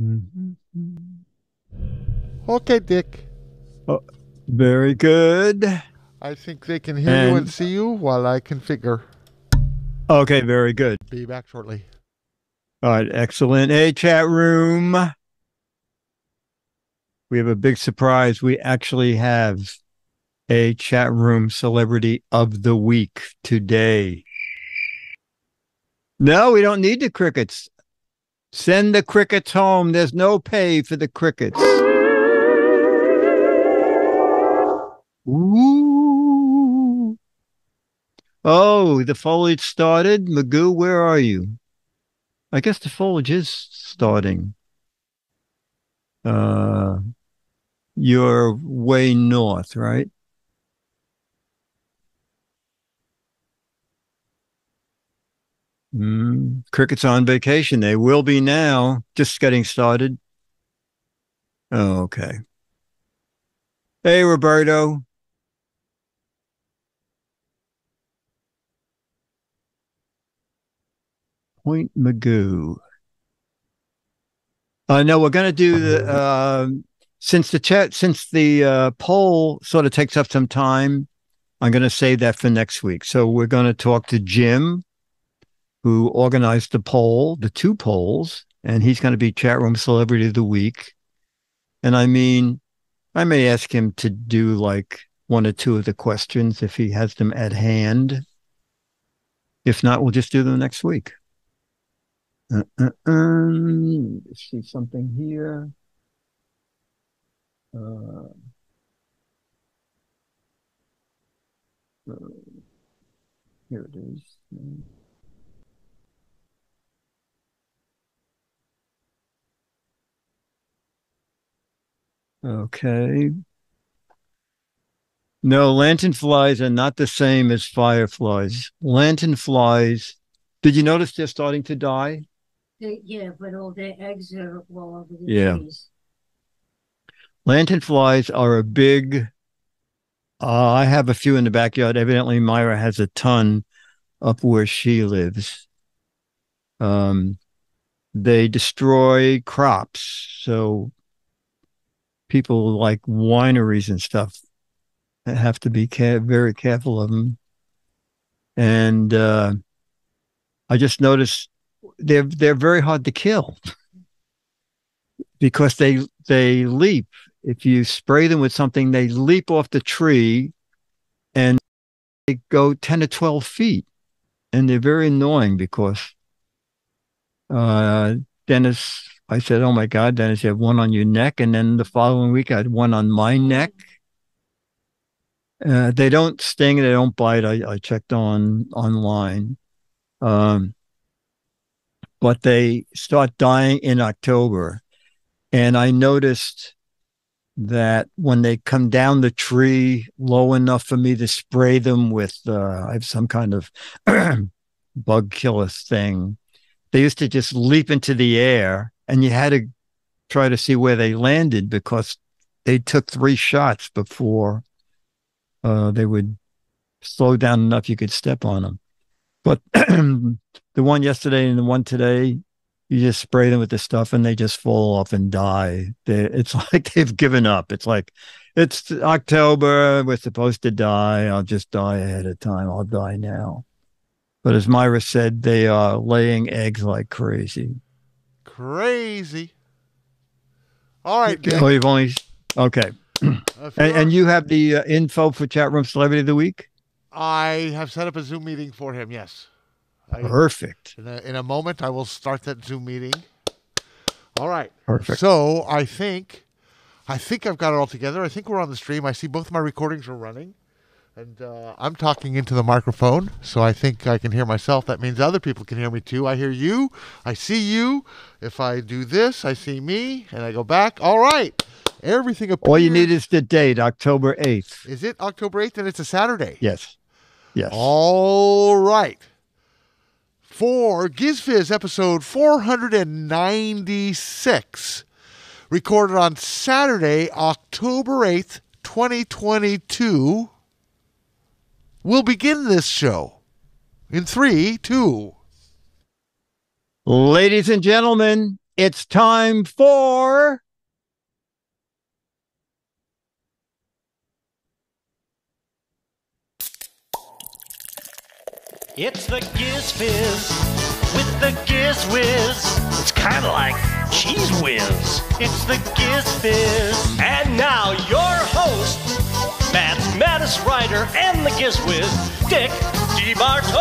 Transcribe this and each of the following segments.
Mm-hmm. Okay, Dick. Oh, Very good. I think they can hear you and And- see you while I configure. Okay, very good. Be back shortly. All right, excellent. Hey, chat room. We have a big surprise. We actually have a chat room celebrity of the week today. No, we don't need the crickets. Send the crickets home. There's no pay for the crickets. Ooh. Oh, the foliage started. Magoo, where are you? I guess the foliage is starting. Uh, you're way north, right? Mm, crickets on vacation. They will be now. Just getting started. Oh, okay. Hey, Roberto. Point Magoo. Uh, no, we're going to do the um since the chat since the uh, poll sort of takes up some time. I'm going to save that for next week. So we're going to talk to Jim, who organized the poll, the two polls, and he's going to be chat room celebrity of the week. And I mean, I may ask him to do like one or two of the questions if he has them at hand. If not, we'll just do them next week. Uh, uh, um, see something here. Uh, uh, here it is. Okay. No, lanternflies are not the same as fireflies. Lanternflies, did you notice they're starting to die? They, yeah, but all their eggs are all over the Yeah. trees. Lanternflies are a big. Uh, I have a few in the backyard. Evidently, Myra has a ton up where she lives. Um, they destroy crops, so people like wineries and stuff have to be ca- very careful of them. And uh, I just noticed they're they're very hard to kill because they they leap if you spray them with something, they leap off the tree and they go 10 to 12 feet. And they're very annoying because uh, Dennis, I said, Oh my God, Dennis, you have one on your neck. And then the following week, I had one on my neck. Uh, they don't sting, they don't bite. I, I checked on online. Um, but they start dying in October. And I noticed that when they come down the tree low enough for me to spray them with uh, I have some kind of bug killer thing. They used to just leap into the air and you had to try to see where they landed because they took three shots before uh, they would slow down enough you could step on them. But the one yesterday and the one today, you just spray them with the stuff and they just fall off and die. They, it's like they've given up. It's like it's October. We're supposed to die. I'll just die ahead of time. I'll die now. But as Myra said, they are laying eggs like crazy. Crazy. All right, Dick. Oh, you've only okay. And, and you have the uh, info for chat room celebrity of the week. I have set up a Zoom meeting for him. Yes. I, Perfect. in, a, in a moment, I will start that Zoom meeting. All right. Perfect. So I think, I think I've got it all together. I think we're on the stream. I see both my recordings are running, and uh, I'm talking into the microphone, so I think I can hear myself. That means other people can hear me too. I hear you. I see you. If I do this, I see me, and I go back. All right. Everything appears. All you need is the date, October eighth. Is it October 8th? And it's a Saturday. Yes. Yes. All right. For GizFiz episode 496, recorded on Saturday, October 8th, 2022, we'll begin this show in three, two. Ladies and gentlemen, it's time for. It's the Giz Fiz with the Giz Wiz. It's kind of like Cheese Whiz. It's the Giz Fiz. And now your host, MAD's Maddest Writer and the Giz Wiz, Dick DeBartolo.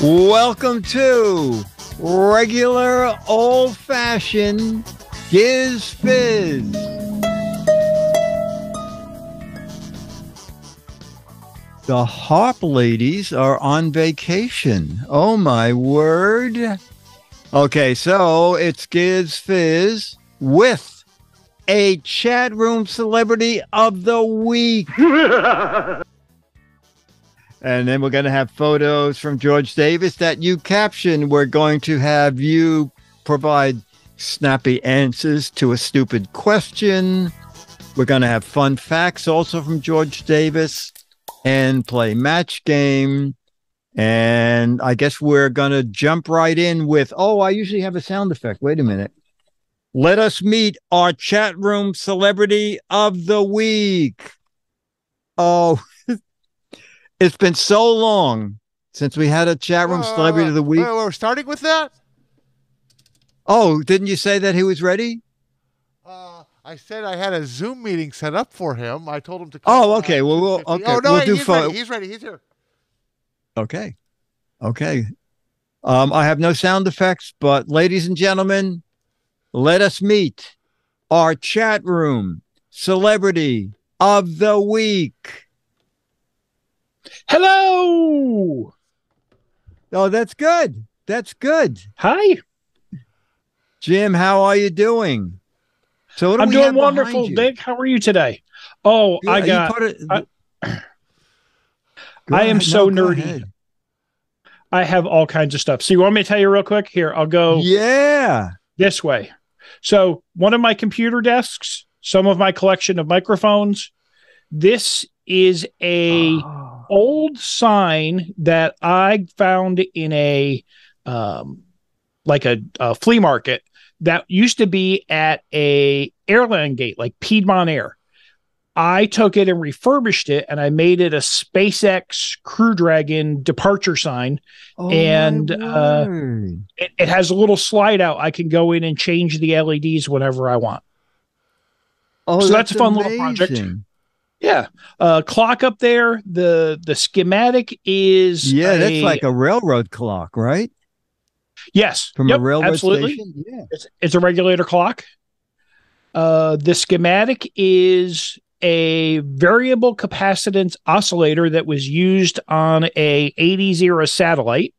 Welcome to regular old fashioned Giz Fiz. The Harp ladies are on vacation. Oh my word. Okay, so it's Giz Fiz with a chat room celebrity of the week. and then we're going to have photos from George Davis that you caption. We're going to have you provide snappy answers to a stupid question. We're going to have fun facts also from George Davis and play match game. And I guess we're going to jump right in with, oh, I usually have a sound effect. Wait a minute. Let us meet our chat room celebrity of the week. Oh, it's been so long since we had a chat room celebrity of the week. Uh, we're starting with that? Oh, didn't you say that he was ready? Uh, I said I had a Zoom meeting set up for him. I told him to call. Oh, okay. Well, we'll okay. Oh, no, we'll he's, ready. he's ready. He's here. Okay. Okay. Um, I have no sound effects, but ladies and gentlemen, let us meet our chat room celebrity of the week. Hello. Oh, that's good. That's good. Hi. Jim, how are you doing? So I'm we doing wonderful? Dick. How are you today? Oh, Yeah, I got. I- I am ahead. so nerdy. ahead. I have all kinds of stuff. So you want me to tell you real quick? Here, I'll go Yeah. this way. So one of my computer desks, some of my collection of microphones. This is a Oh. old sign that I found in a um, like a, a flea market that used to be at a airline gate, like Piedmont Air. I took it and refurbished it, and I made it a SpaceX Crew Dragon departure sign. Oh, And, uh. It, it has a little slide out. I can go in and change the LEDs whenever I want. oh, so that's a fun little project. Yeah, uh, clock up there. the The schematic is Yeah, that's like a railroad clock, right? yes From Yep, a railroad absolutely. station. Yeah. It's, it's a regulator clock. Uh, the schematic is a variable capacitance oscillator that was used on a 80s era satellite.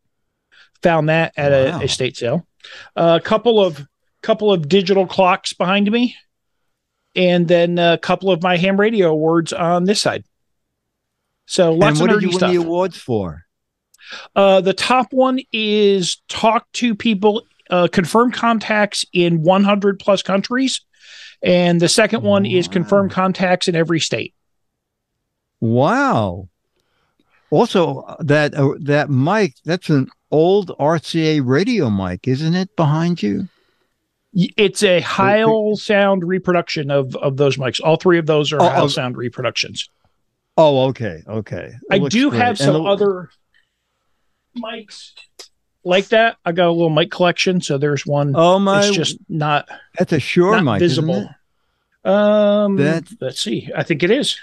Found that at Wow. a estate sale. A couple of couple of digital clocks behind me, and then a couple of my ham radio awards on this side. So lots and what of did you stuff. win the awards for? Uh, the top one is talk to people, uh, confirm contacts in 100 plus countries. And the second one is confirm contacts in every state. Wow. Also, that uh, that mic, that's an old RCA radio mic, isn't it, behind you? It's a Heil sound reproduction of, of those mics. All three of those are Oh, Heil oh. sound reproductions. Oh, okay, okay. It I do great. have some it- other mics like that. I got a little mic collection. So there's one. Oh my! it's just not, that's a Shure mic, visible. isn't it? Um, That- let's see. I think it is.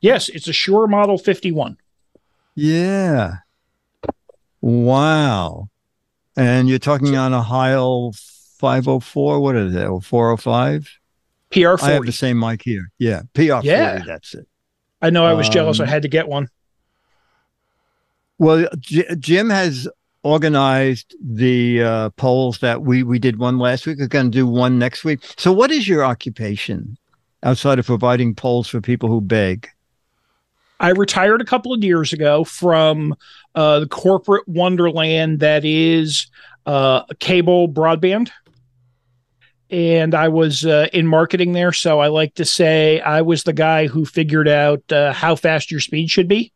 Yes, it's a Shure Model 51. Yeah. Wow. And you're talking on a Heil 504. What is that? 405? PR40. I have the same mic here. Yeah. PR40. Yeah. That's it. I know I was jealous. I Um, had to get one. Well, J- Jim has organized the uh, polls that we we did one last week. We're going to do one next week. So, what is your occupation outside of providing polls for people who beg? I retired a couple of years ago from uh, the corporate wonderland that is uh, cable broadband. And I was uh, in marketing there. So I like to say I was the guy who figured out uh, how fast your speed should be.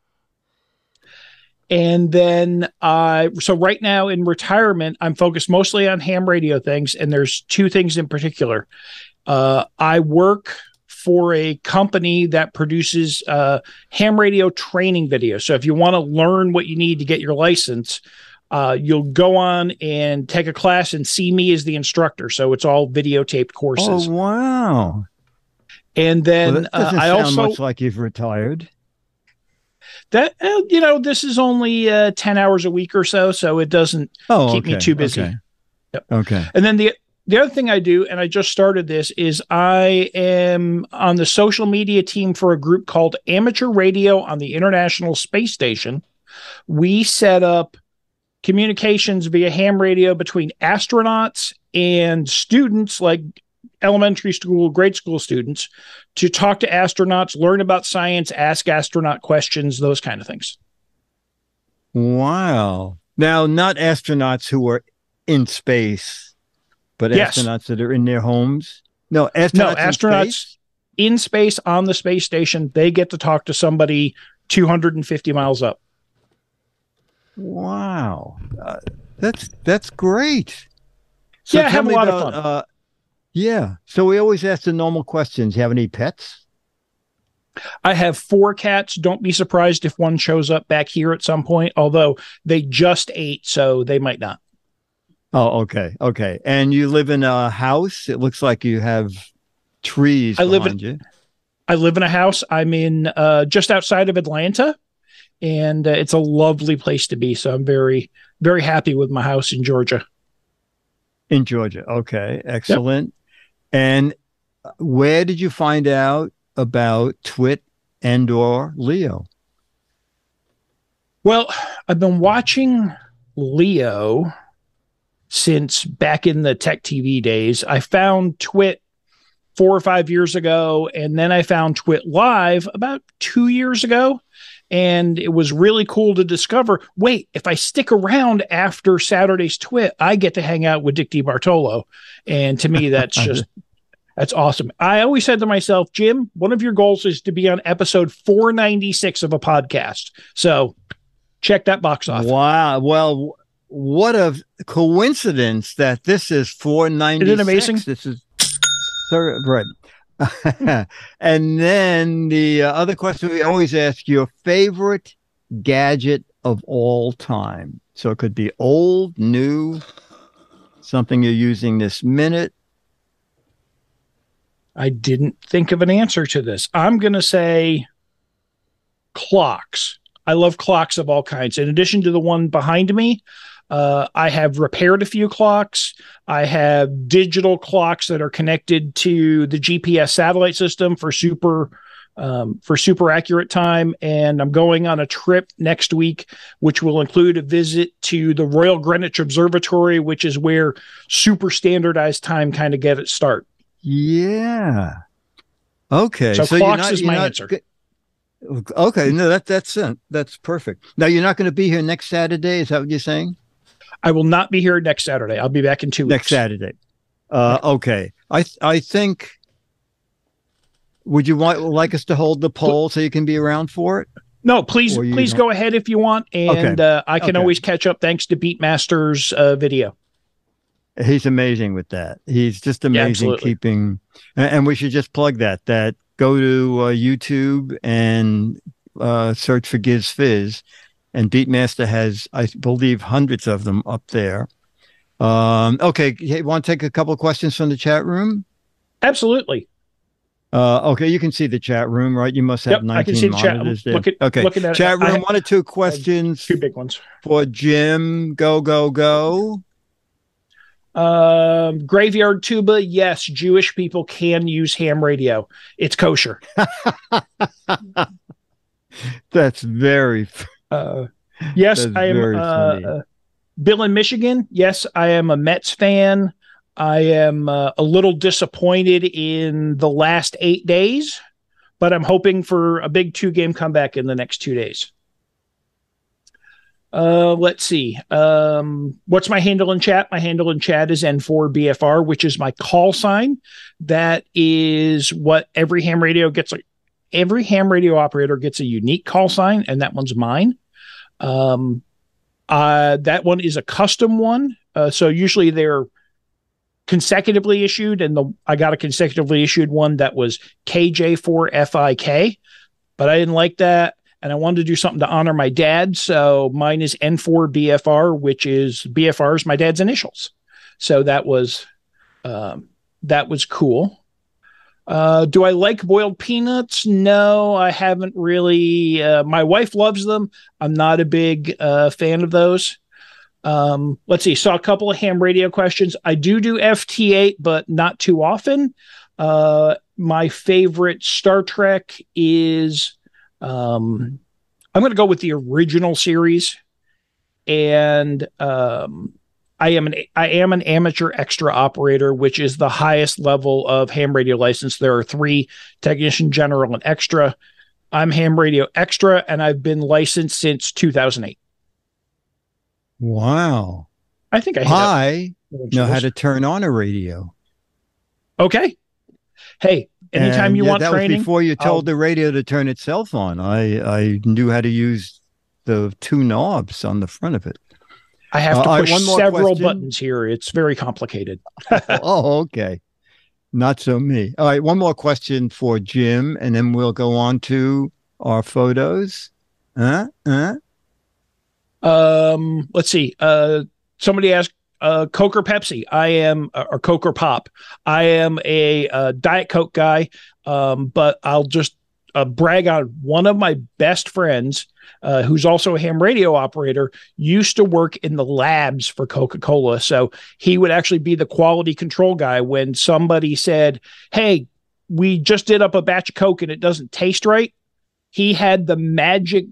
And then, uh, so right now in retirement, I'm focused mostly on ham radio things. And there's two things in particular. Uh, I work for a company that produces uh, ham radio training videos. So if you want to learn what you need to get your license, uh, you'll go on and take a class and see me as the instructor. So it's all videotaped courses. Oh wow! And then well, uh, I sound also much like you've retired. That uh, you know this is only uh, ten hours a week or so, so it doesn't Oh, keep me too busy. Okay. Yep. okay. And then the the other thing I do, and I just started this, is I am on the social media team for a group called Amateur Radio on the International Space Station. We set up communications via ham radio between astronauts and students, like elementary school, grade school students, to talk to astronauts, learn about science, ask astronaut questions, those kind of things. Wow. Now, not astronauts who are in space, but Yes. astronauts that are in their homes. No, astronauts. No, in space? in space on the space station, they get to talk to somebody 250 miles up. Wow, uh, that's that's great. So Yeah, have a lot of fun. Uh, yeah. So we always ask the normal questions. You have any pets? I have four cats. Don't be surprised if one shows up back here at some point, although they just ate, so they might not. Oh, okay, okay. And you live in a house. It looks like you have trees I live in- you. I live in a house. I'm in uh, just outside of Atlanta, and uh, it's a lovely place to be. So I'm very, very happy with my house in Georgia. In Georgia. Okay, excellent. And uh, where did you find out about Twit and or Leo? Well, I've been watching Leo since back in the tech TV days. I found Twit four or five years ago, and then I found Twit Live about two years ago. And it was really cool to discover wait, if I stick around after Saturday's Twit, I get to hang out with Dick Bartolo, And to me, that's just. That's awesome. I always said to myself, Jim, one of your goals is to be on episode 496 of a podcast. So check that box off. Wow. Well, what a coincidence that this is 496. Isn't it amazing? This is third, right. and then the uh, other question we always ask your favorite gadget of all time. So it could be old, new, something you're using this minute. I didn't think of an answer to this. I'm going to say clocks. I love clocks of all kinds. In addition to the one behind me, uh, I have repaired a few clocks. I have digital clocks that are connected to the GPS satellite system for super um, for super accurate time. And I'm going on a trip next week, which will include a visit to the Royal Greenwich Observatory, which is where super standardized time kind of get its start. Yeah. Okay. So you're clocks not- is my not answer. Okay, no, that that's it. That's perfect. Now you're not going to be here next Saturday. Is that what you're saying? I will not be here next Saturday. I'll be back in two Next weeks. Next Saturday. Uh, okay. I th- I think. Would you want like us to hold the poll so you can be around for it? No, please, please don't- go ahead if you want, and Okay. uh, I can Okay. always catch up thanks to Beatmaster's uh, video. He's amazing with that. He's just amazing absolutely. keeping. And, and we should just plug that. That go to uh, YouTube and uh, search for Giz Fiz, and Beatmaster has, I believe, hundreds of them up there. Um, okay, you want to take a couple of questions from the chat room? Absolutely. Uh, okay, you can see the chat room, right? You must have Yep, 19 I can see the chat. monitors. Look at- okay, looking at chat room. have- one or two questions Two big ones. for Jim. Go, go, go. Um, graveyard tuba. Yes, Jewish people can use ham radio. It's kosher. That's very Uh, yes, I am. Uh, uh, Bill in Michigan. Yes, I am a Mets fan. I am uh, a little disappointed in the last eight days, but I'm hoping for a big two game comeback in the next two days. Uh, let's see. Um, what's my handle in chat? My handle in chat is N4BFR, which is my call sign. That is what every ham radio gets. Every ham radio operator gets a unique call sign, and that one's mine. Um, uh, that one is a custom one. Uh, so usually they're consecutively issued, and the I got a consecutively issued one that was KJ4FIK, but I didn't like that, and I wanted to do something to honor my dad. So mine is N4BFR, which is BFR is my dad's initials. So that was um, that was cool. Uh, do I like boiled peanuts? No, I haven't really. Uh, my wife loves them. I'm not a big uh, fan of those. Um, let's see. Saw a couple of ham radio questions. I do do FT8, but not too often. Uh, my favorite Star Trek is. Um, I'm going to go with the original series, and um, I am an I am an amateur extra operator, which is the highest level of ham radio license. There are three technician general and extra. I'm ham radio extra, and I've been licensed since 2008. Wow. I think I I know how to turn on a radio. Okay. Hey, anytime And, you yeah, want that was before you I'll- told the radio to turn itself on. I I knew how to use the two knobs on the front of it. I have Uh, to right, push one several question. buttons here. It's very complicated. oh, okay. Not so me. All right, one more question for Jim, and then we'll go on to our photos. Huh? Huh? Um, let's see. Uh, somebody asked, uh, Coke or Pepsi? I am, uh, or Coke or Pop. I am a uh, Diet Coke guy. Um, but I'll just uh, brag on one of my best friends, uh, who's also a ham radio operator, used to work in the labs for Coca Cola. So he would actually be the quality control guy when somebody said, Hey, we just did up a batch of Coke and it doesn't taste right. He had the magic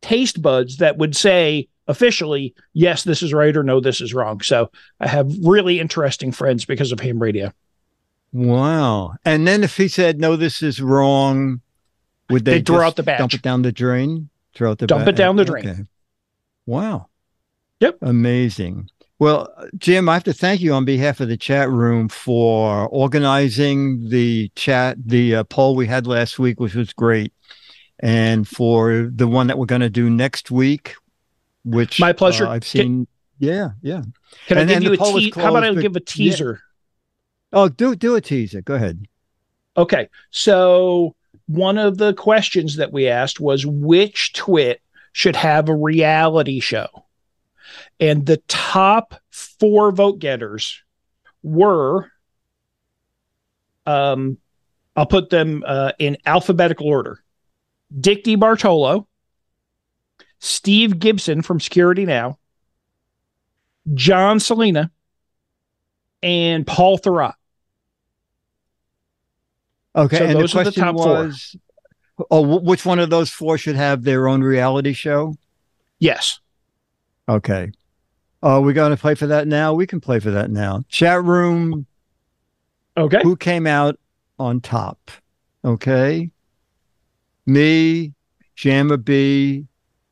taste buds that would say officially, yes, this is right or no, this is wrong. So I have really interesting friends because of ham radio. Wow. And then if he said, no, this is wrong, would they They'd throw just out the batch. Dump it down the drain? Throw out the Dump ba- it down the drain. Okay. Wow. Yep. Amazing. Well, Jim, I have to thank you on behalf of the chat room for organizing the chat, the uh, poll we had last week, which was great, and for the one that we're going to do next week, which My pleasure. uh, I've Can- seen. yeah, yeah. Can And I give you a teaser? How about I but- give a teaser? Oh, do do a teaser. Go ahead. Okay. So one of the questions that we asked was which twit should have a reality show? And the top four vote getters were um I'll put them uh, in alphabetical order. Dick Bartolo, Steve Gibson from Security Now, John Slanina, and Paul Thurrott. Okay, So and those the are the question top four. was, oh, which one of those four should have their own reality show? Yes. Okay. Oh, we going to play for that now? We can play for that now. Chat room, Okay. who came out on top? Okay. Me, Jammer B,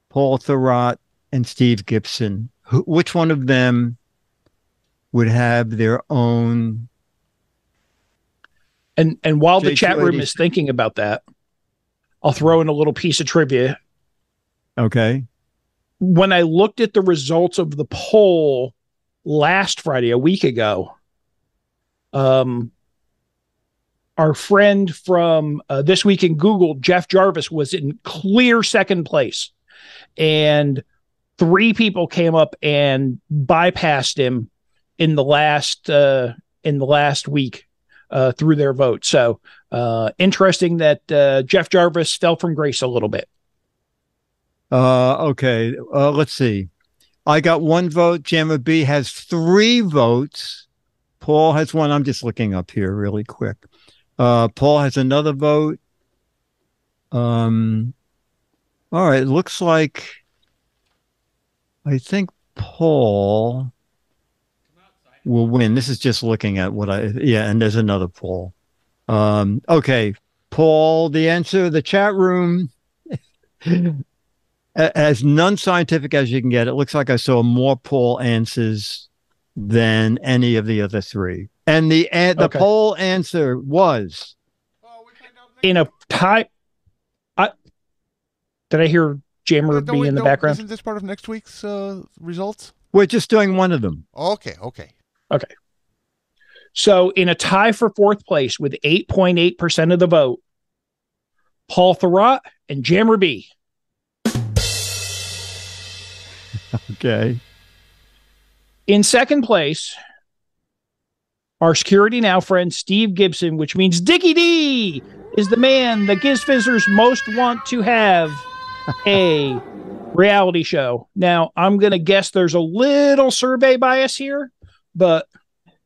Paul Thurrott, and Steve Gibson. Who, which one of them would have their own? And and while the J280. chat room is thinking about that, I'll throw in a little piece of trivia. Okay. When I looked at the results of the poll last Friday, a week ago, um, our friend from uh, this week in Google, Jeff Jarvis, was in clear second place, and three people came up and bypassed him in the last uh, in the last week uh, through their vote. So uh, interesting that uh, Jeff Jarvis fell from grace a little bit. Uh, okay. Uh, let's see. I got one vote. Jammer B has three votes. Paul has one. I'm just looking up here really quick. Uh, Paul has another vote. Um, all right. Looks like I think Paul will win. This is just looking at what I, yeah, and there's another poll. Um, okay. Paul, the answer, the chat room as non-scientific as you can get. It looks like I saw more poll answers than any of the other three. And the an- the Okay. poll answer was In a tie, I did I hear Jammer be in the background. Isn't this part of next week's uh, results? We're just doing one of them. Okay, okay. So, in a tie for fourth place with 8.8% of the vote, Paul Thurrott and Jammer B. Okay. In second place, our security now friend Steve Gibson, which means Dickie D is the man that Giz Fizzers most want to have a reality show. Now, I'm going to guess there's a little survey bias here, but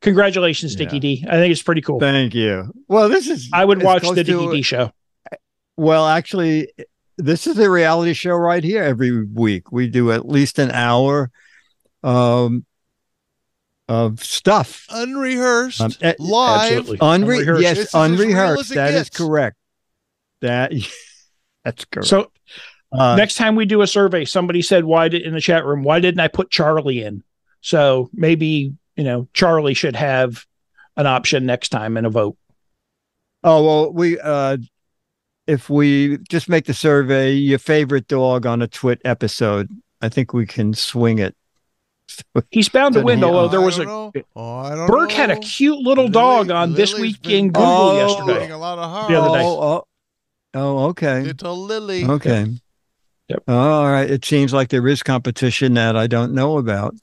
congratulations, Dickie Yeah. D. I think it's pretty cool. Thank you. Well, this is. I would watch close the to- D show. Well, actually, this is a reality show right here every week. We do at least an hour um, of stuff. Unrehearsed, Um, eh, live. Unre- Unrehearsed. yes, This is as real unrehearsed. as it That is correct. That that's correct. So uh, next time we do a survey, somebody said, "Why did in the chat room? Why didn't I put Charlie in?" So maybe you know Charlie should have an option next time in a vote. oh well, we uh, if we just make the survey your favorite dog on a twit episode, I think we can swing it. He's bound to win, he- although there was don't a know. Oh, I don't Burke had a cute little Lily- dog on this week been in Google Oh. yesterday. A lot of The other day. Oh, oh, oh, okay. Little Lily. Okay. Yep. All right. It seems like there is competition that I don't know about.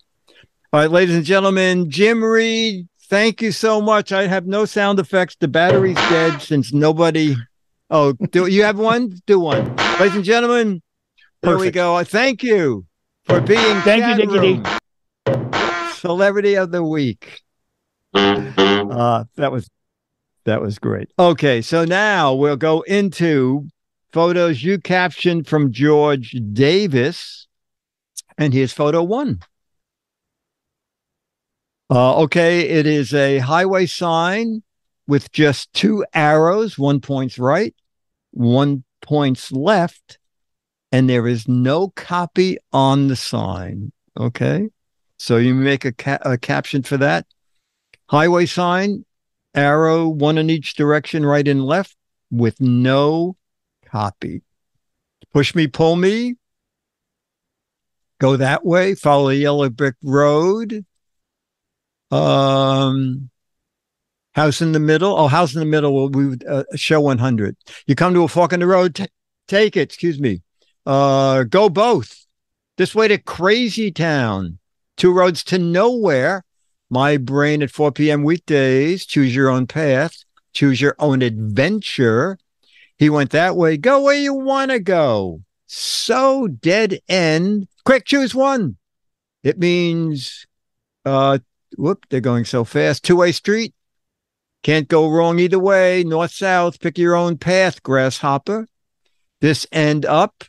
All right, ladies and gentlemen, Jim Reed, thank you so much. I have no sound effects. The battery's dead since nobody. Oh, do you have one? Do one. Ladies and gentlemen, there we Perfect. go. Thank you for being Thank you, chat Dickie D. room Celebrity of the week. Uh, that was that was great. Okay, so now we'll go into photos you captioned from George Davis, and here's photo one. Uh, okay, it is a highway sign with just two arrows. One points right, one points left, and there is no copy on the sign. Okay, so you make a, ca- a caption for that. Highway sign, arrow, one in each direction, right and left, with no copy. Push me, pull me. Go that way. Follow the yellow brick road. Um, house in the middle. Oh, house in the middle. We would uh, show 100. You come to a fork in the road. ta- take it. Excuse me. Uh, go both. This way to Crazy Town. Two roads to nowhere. My brain at 4 p.m. weekdays. Choose your own path. Choose your own adventure. He went that way. Go where you want to go. So dead end. Quick, choose one. It means, uh, whoop, they're going so fast. Two way street. Can't go wrong either way. North, south, pick your own path, grasshopper. This end up.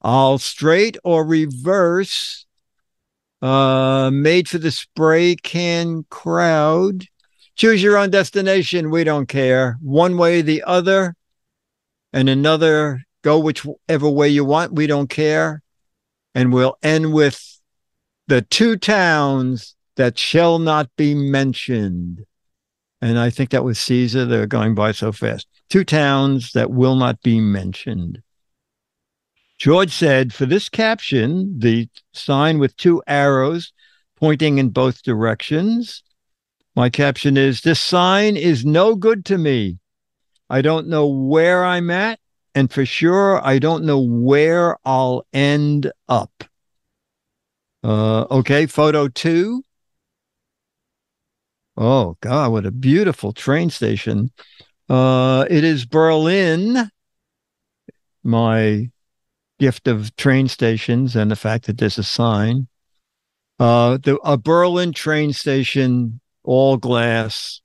All straight or reverse. Uh, made for the spray can crowd. Choose your own destination. We don't care. One way the other, and another, go whichever way you want. We don't care. And we'll end with the two towns that shall not be mentioned. And I think that was Caesar. They're going by so fast. Two towns that will not be mentioned. George said, for this caption, the sign with two arrows pointing in both directions, my caption is This sign is no good to me. I don't know where I'm at, and for sure, I don't know where I'll end up. Uh, okay, photo two. Oh, God, what a beautiful train station. Uh, it is Berlin. My gift of train stations and the fact that there's a sign. Uh, the a Berlin train station, all glass,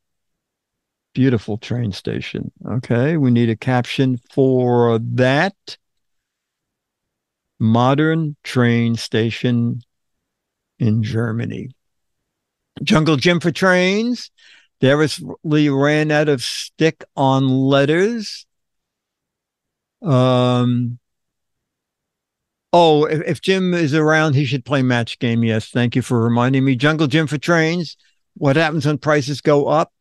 beautiful train station. Okay, we need a caption for that. Modern train station in Germany. Jungle Gym for trains. Lee ran out of stick on letters. Um, Oh, if, if Jim is around, he should play match game. Yes, thank you for reminding me. Jungle Gym for trains. What happens when prices go up?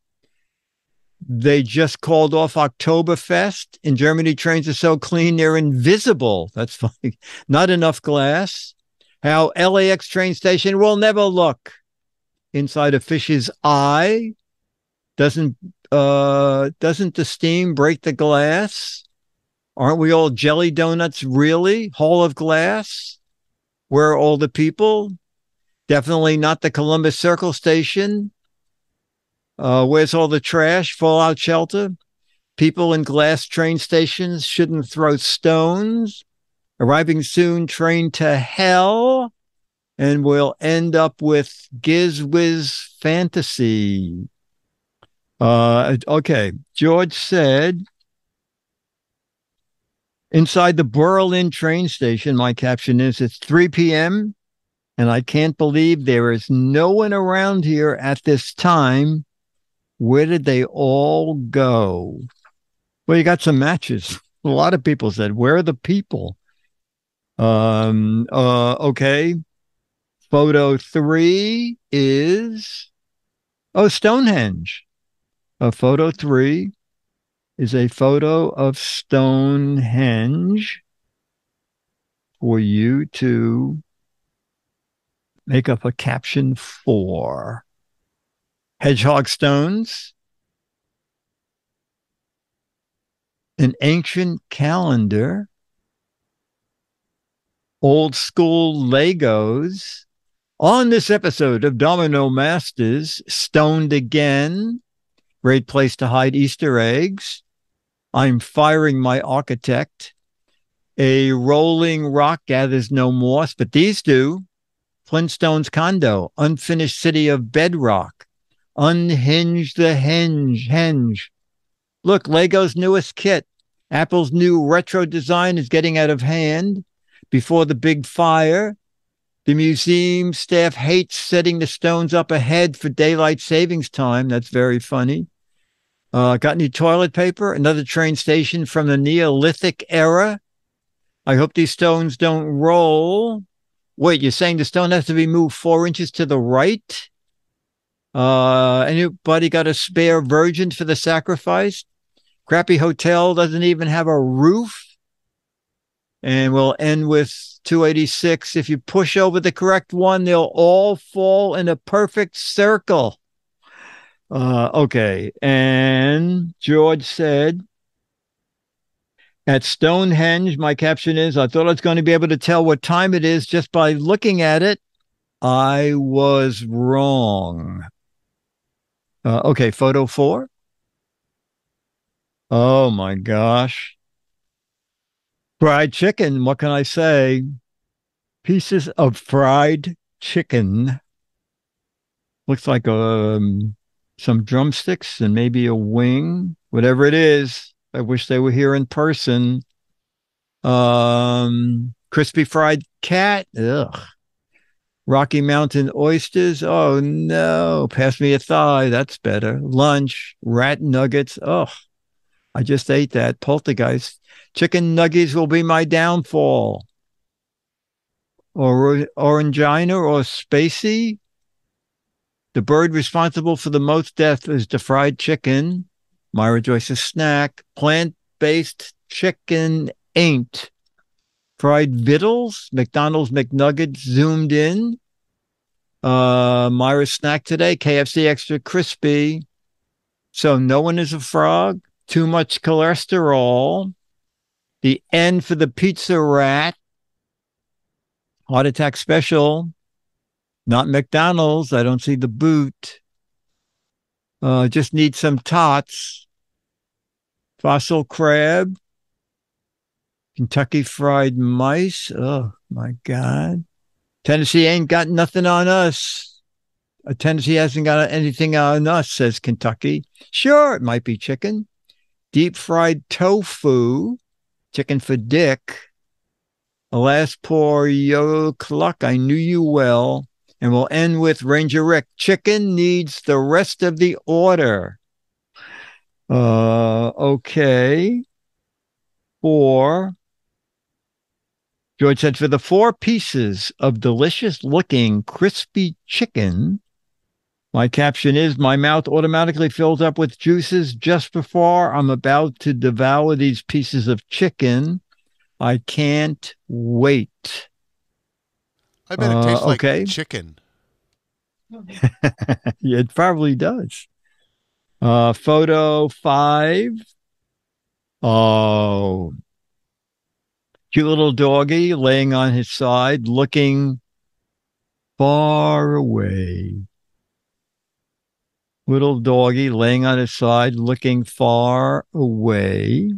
They just called off Oktoberfest. In Germany, trains are so clean they're invisible. That's funny. Not enough glass. How LAX train station will never look inside a fish's eye. Doesn't uh doesn't the steam break the glass? Aren't we all jelly donuts really? Hall of glass? Where are all the people? Definitely not the Columbus Circle station. Uh, where's all the trash? Fallout shelter? People in glass train stations shouldn't throw stones. Arriving soon, train to hell. And we'll end up with Giz Wiz Fantasy. Uh, okay. George said, inside the Berlin train station, my caption is it's 3 p.m. And I can't believe there is no one around here at this time. Where did they all go? Well, you got some matches. A lot of people said, Where are the people? Um, uh, okay. Photo three is oh Stonehenge. A photo three is a photo of Stonehenge for you to make up a caption for. Hedgehog stones, an ancient calendar, old school Legos. On this episode of Domino Masters, Stoned Again, great place to hide Easter eggs. I'm firing my architect. A rolling rock gathers no moss, but these do. Flintstone's condo, unfinished city of bedrock. Unhinge the hinge, henge. Look, Lego's newest kit. Apple's new retro design is getting out of hand. Before the big fire, the museum staff hates setting the stones up ahead for daylight savings time. That's very funny. Uh, got any toilet paper? Another train station from the Neolithic era. I hope these stones don't roll. Wait, you're saying the stone has to be moved four inches to the right? Uh, anybody got a spare virgin for the sacrifice? Crappy hotel doesn't even have a roof. And we'll end with 286. If you push over the correct one, they'll all fall in a perfect circle. Uh, okay. And George said, at Stonehenge, my caption is I thought I was going to be able to tell what time it is just by looking at it. I was wrong. Uh, okay, photo four. Oh my gosh. Fried chicken. What can I say? Pieces of fried chicken. Looks like um, some drumsticks and maybe a wing, whatever it is. I wish they were here in person. Um, crispy fried cat. Ugh. Rocky Mountain oysters. Oh no. Pass me a thigh. That's better. Lunch. Rat nuggets. Oh, I just ate that. Poltergeist. Chicken nuggets will be my downfall. Or Orangina or Spacey. The bird responsible for the most death is the fried chicken. Myra Joyce's snack, plant based chicken ain't. Fried vittles, McDonald's McNuggets zoomed in. Uh, Myra's snack today, KFC extra crispy. So no one is a frog. Too much cholesterol. The N for the pizza rat. Heart attack special. Not McDonald's. I don't see the boot. Uh, just need some tots fossil crab, Kentucky fried mice. Oh my God. Tennessee ain't got nothing on us. Uh, Tennessee hasn't got anything on us, says Kentucky. Sure, it might be chicken. Deep fried tofu, chicken for Dick. Alas, poor yo cluck, I knew you well. And we'll end with Ranger Rick. Chicken needs the rest of the order. Uh, okay. Four. George said, for the four pieces of delicious looking crispy chicken, My caption is My mouth automatically fills up with juices just before I'm about to devour these pieces of chicken. I can't wait. I bet it Uh, tastes like okay. chicken. It probably does. Uh, photo five. Oh, cute little doggy laying on his side, looking far away. Little doggy laying on his side, looking far away.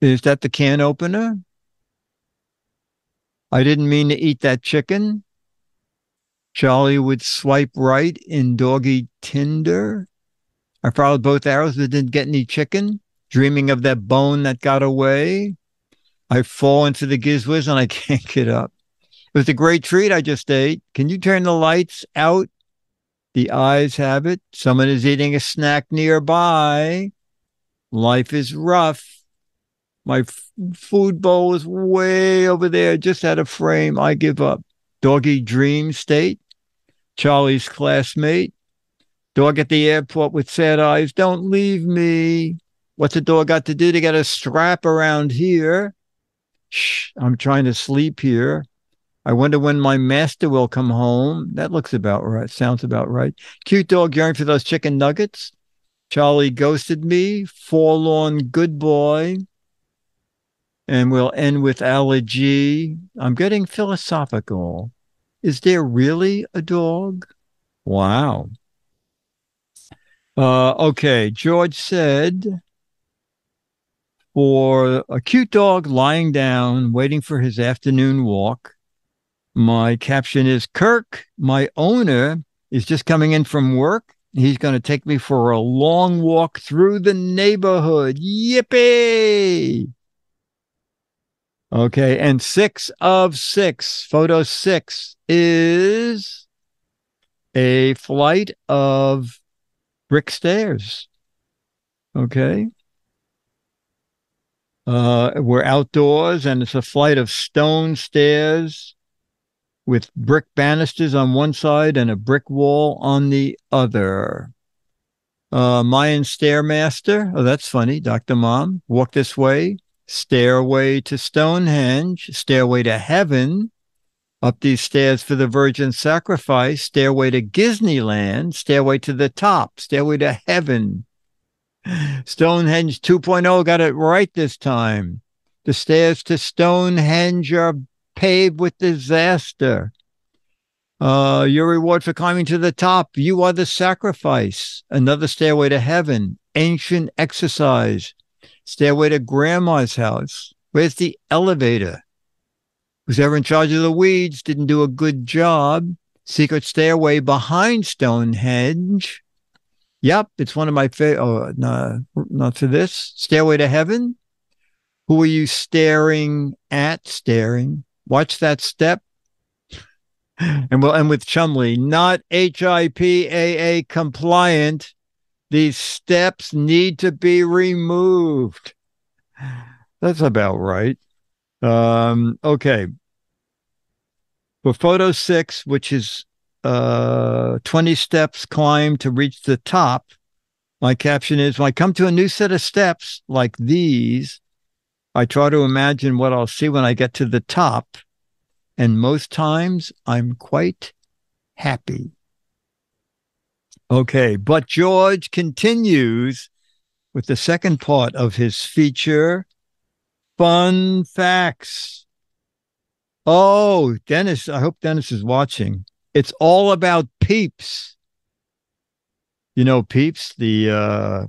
Is that the can opener? I didn't mean to eat that chicken. Charlie would swipe right in doggy Tinder. I followed both arrows but didn't get any chicken, dreaming of that bone that got away. I fall into the Giz Wiz and I can't get up. It was a great treat I just ate. Can you turn the lights out? The eyes have it. Someone is eating a snack nearby. Life is rough. My f- food bowl is way over there, just out of frame. I give up. Doggy dream state. Charlie's classmate. Dog at the airport with sad eyes. Don't leave me. What's a dog got to do to get a strap around here? Shh, I'm trying to sleep here. I wonder when my master will come home. That looks about right. Sounds about right. Cute dog yearning for those chicken nuggets. Charlie ghosted me. Forlorn good boy. And we'll end with allergy. I'm getting philosophical. Is there really a dog? Wow. Uh, okay. George said for a cute dog lying down, waiting for his afternoon walk. My caption is Kirk, my owner, is just coming in from work. He's going to take me for a long walk through the neighborhood. Yippee! Okay, and six of six, photo six is a flight of brick stairs. Okay. Uh, we're outdoors and it's a flight of stone stairs with brick banisters on one side and a brick wall on the other. Uh, Mayan Stairmaster. Oh, that's funny. Dr. Mom. Walk this way. Stairway to Stonehenge. Stairway to heaven. Up these stairs for the Virgin Sacrifice. Stairway to Disneyland. Stairway to the top. Stairway to heaven. Stonehenge 2.0 got it right this time. The stairs to Stonehenge are paved with disaster. Uh, your reward for climbing to the top. You are the sacrifice. Another stairway to heaven. Ancient exercise. Stairway to grandma's house. Where's the elevator? Who's ever in charge of the weeds didn't do a good job. Secret stairway behind Stonehenge. Yep, it's one of my favorite. Oh, no, not for this. Stairway to heaven. Who are you staring at? Staring. Watch that step. And we'll end with Chumley, not HIPAA compliant. These steps need to be removed. That's about right. Um, okay. For photo six, which is uh, 20 steps climb to reach the top, my caption is When I come to a new set of steps like these, I try to imagine what I'll see when I get to the top. And most times I'm quite happy. Okay, but George continues with the second part of his feature Fun Facts. Oh, Dennis, I hope Dennis is watching. It's all about peeps. You know, peeps, the, uh,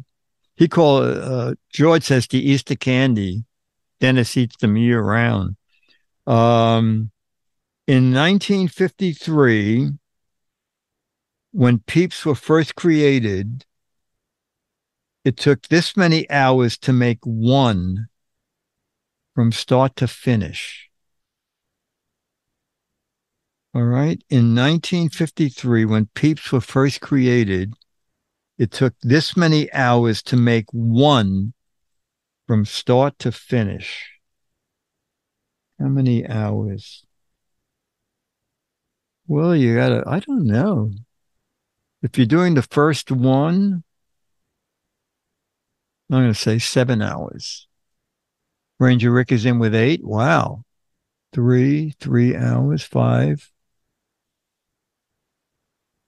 he called, uh, George says the Easter candy. Dennis eats them year round. Um, in 1953, when peeps were first created, it took this many hours to make one from start to finish. All right. In 1953, when peeps were first created, it took this many hours to make one from start to finish. How many hours? Well, you gotta, I don't know. If you're doing the first one, I'm going to say seven hours. Ranger Rick is in with eight. Wow. Three, three hours, five.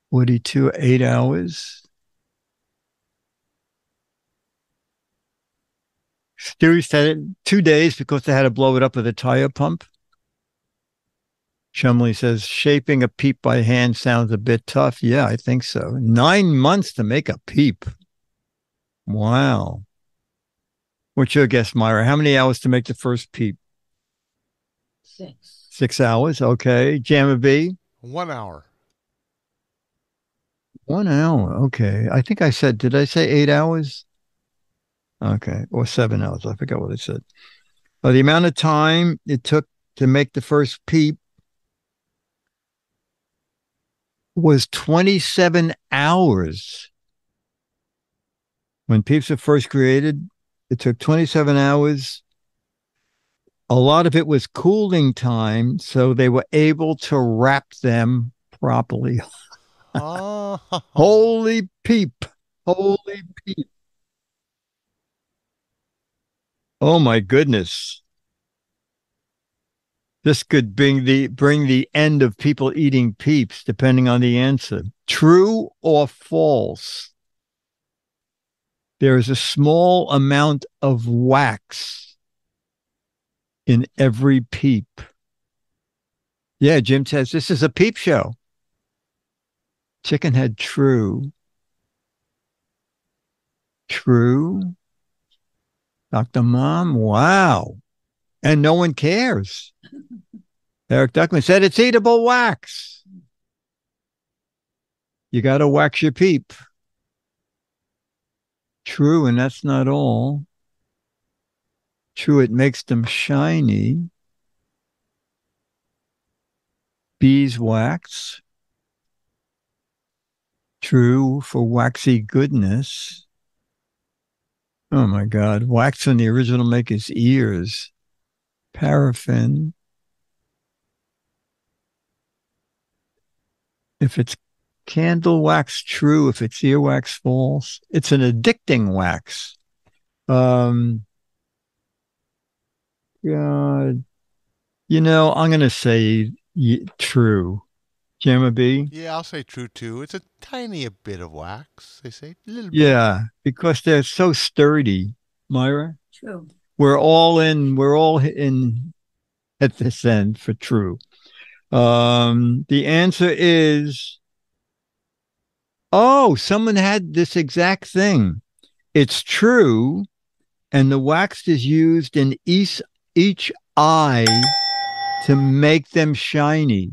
Woody, two, eight hours. Stewie said it two days because they had to blow it up with a tire pump. Chumley says shaping a peep by hand sounds a bit tough. Yeah, I think so. Nine months to make a peep. Wow. What's your guess, Myra? How many hours to make the first peep? Six. Six hours. Okay. Jammer B? One hour. One hour. Okay. I think I said, did I say eight hours? Okay. Or seven hours. I forgot what it said. Uh, the amount of time it took to make the first peep was 27 hours. When peeps were first created, it took 27 hours. A lot of it was cooling time, so they were able to wrap them properly. Oh. Holy peep. Holy peep. Oh my goodness. This could bring the bring the end of people eating peeps, depending on the answer. True or false? There is a small amount of wax in every peep. Yeah, Jim says this is a peep show. Chickenhead true. True. Dr. Mom, wow. And no one cares. Eric Duckman said it's eatable wax. You got to wax your peep. True, and that's not all. True, it makes them shiny. Beeswax. True for waxy goodness. Oh my God. Wax on the original maker's ears. Paraffin. If it's candle wax, true. If it's earwax, false. It's an addicting wax. Um, God. You know, I'm going to say true. Jammer B? Yeah, I'll say true too. It's a tiny bit of wax. They say a little bit. Yeah, because they're so sturdy, Myra. True. We're all in. We're all in at this end for true. Um, the answer is. Oh, someone had this exact thing. It's true, and the wax is used in each each eye to make them shiny.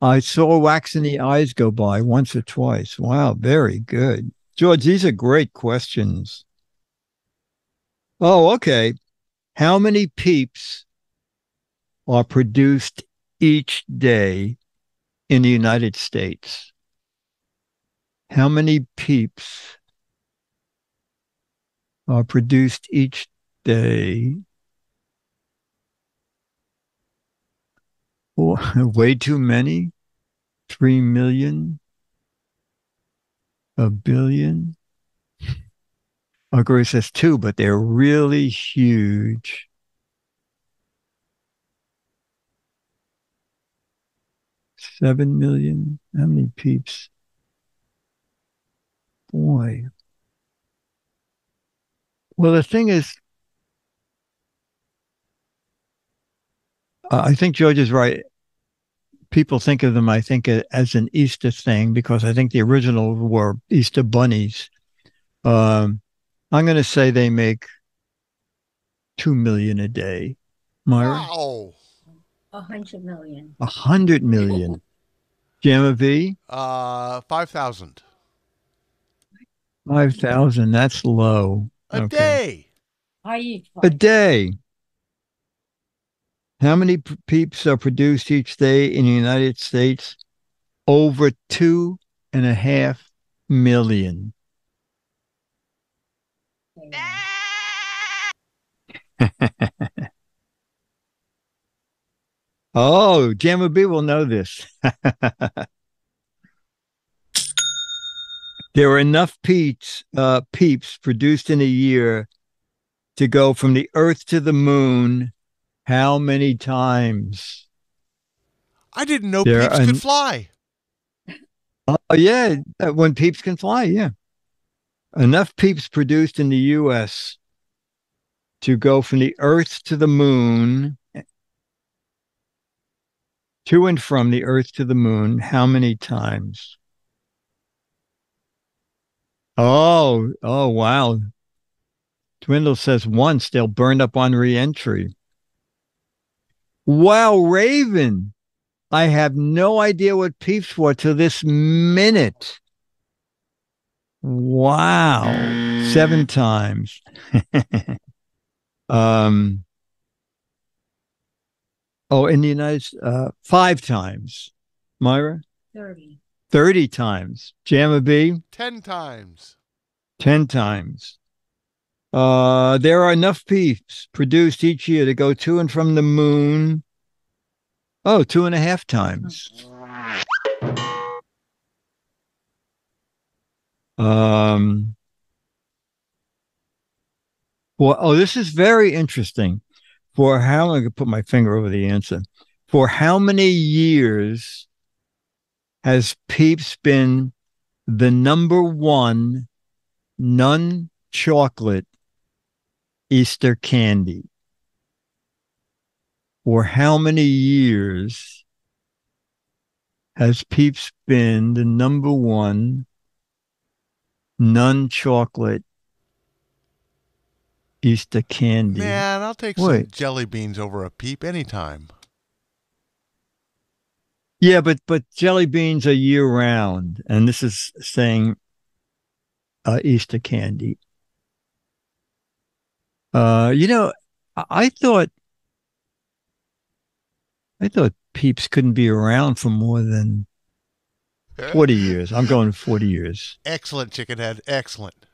I saw wax in the eyes go by once or twice. Wow, very good. George, these are great questions. Oh, okay. How many peeps are produced each day in the United States? How many peeps are produced each day? way too many? Three million? A billion? Ogre says two, but they're really huge. Seven million? How many peeps? Boy. Well, the thing is, I think George is right. People think of them, I think, as an Easter thing because I think the original were Easter bunnies. Um, I'm going to say they make two million a day. Myra, Wow. A hundred million. a hundred million. Jammer B, Uh, five thousand five thousand. That's low. a Okay. day. I eat A day. How many peeps are produced each day in the United States? Over two and a half million. Oh, Jammer B will know this. there are enough peeps, uh, peeps produced in a year to go from the Earth to the Moon. How many times? I didn't know There peeps are- could fly. Oh, yeah, uh, when peeps can fly, yeah. Enough peeps produced in the U.S. to go from the Earth to the Moon, to and from the Earth to the Moon. How many times? Oh, oh, wow. Dwindle says once they'll burn up on reentry. Wow, Raven. I have no idea what peeps were to this minute. Wow. Seven times. um oh in the United States, uh five times. Myra? Thirty. 30 times. Jammer B? Ten times. 10 times. Uh, there are enough peeps produced each year to go to and from the moon. Oh, two and a half times. Um, well, oh, this is very interesting. For how I could put my finger over the answer. For how many years has Peeps been the number one non chocolate Easter candy? For how many years has Peeps been the number one non chocolate Easter candy? Man, I'll take some jelly beans over a peep anytime. Yeah, but but jelly beans are year round, and this is saying uh, Easter candy. Uh, you know, I, thought I thought Peeps couldn't be around for more than forty years. I'm going forty years. Excellent, Chickenhead. Excellent.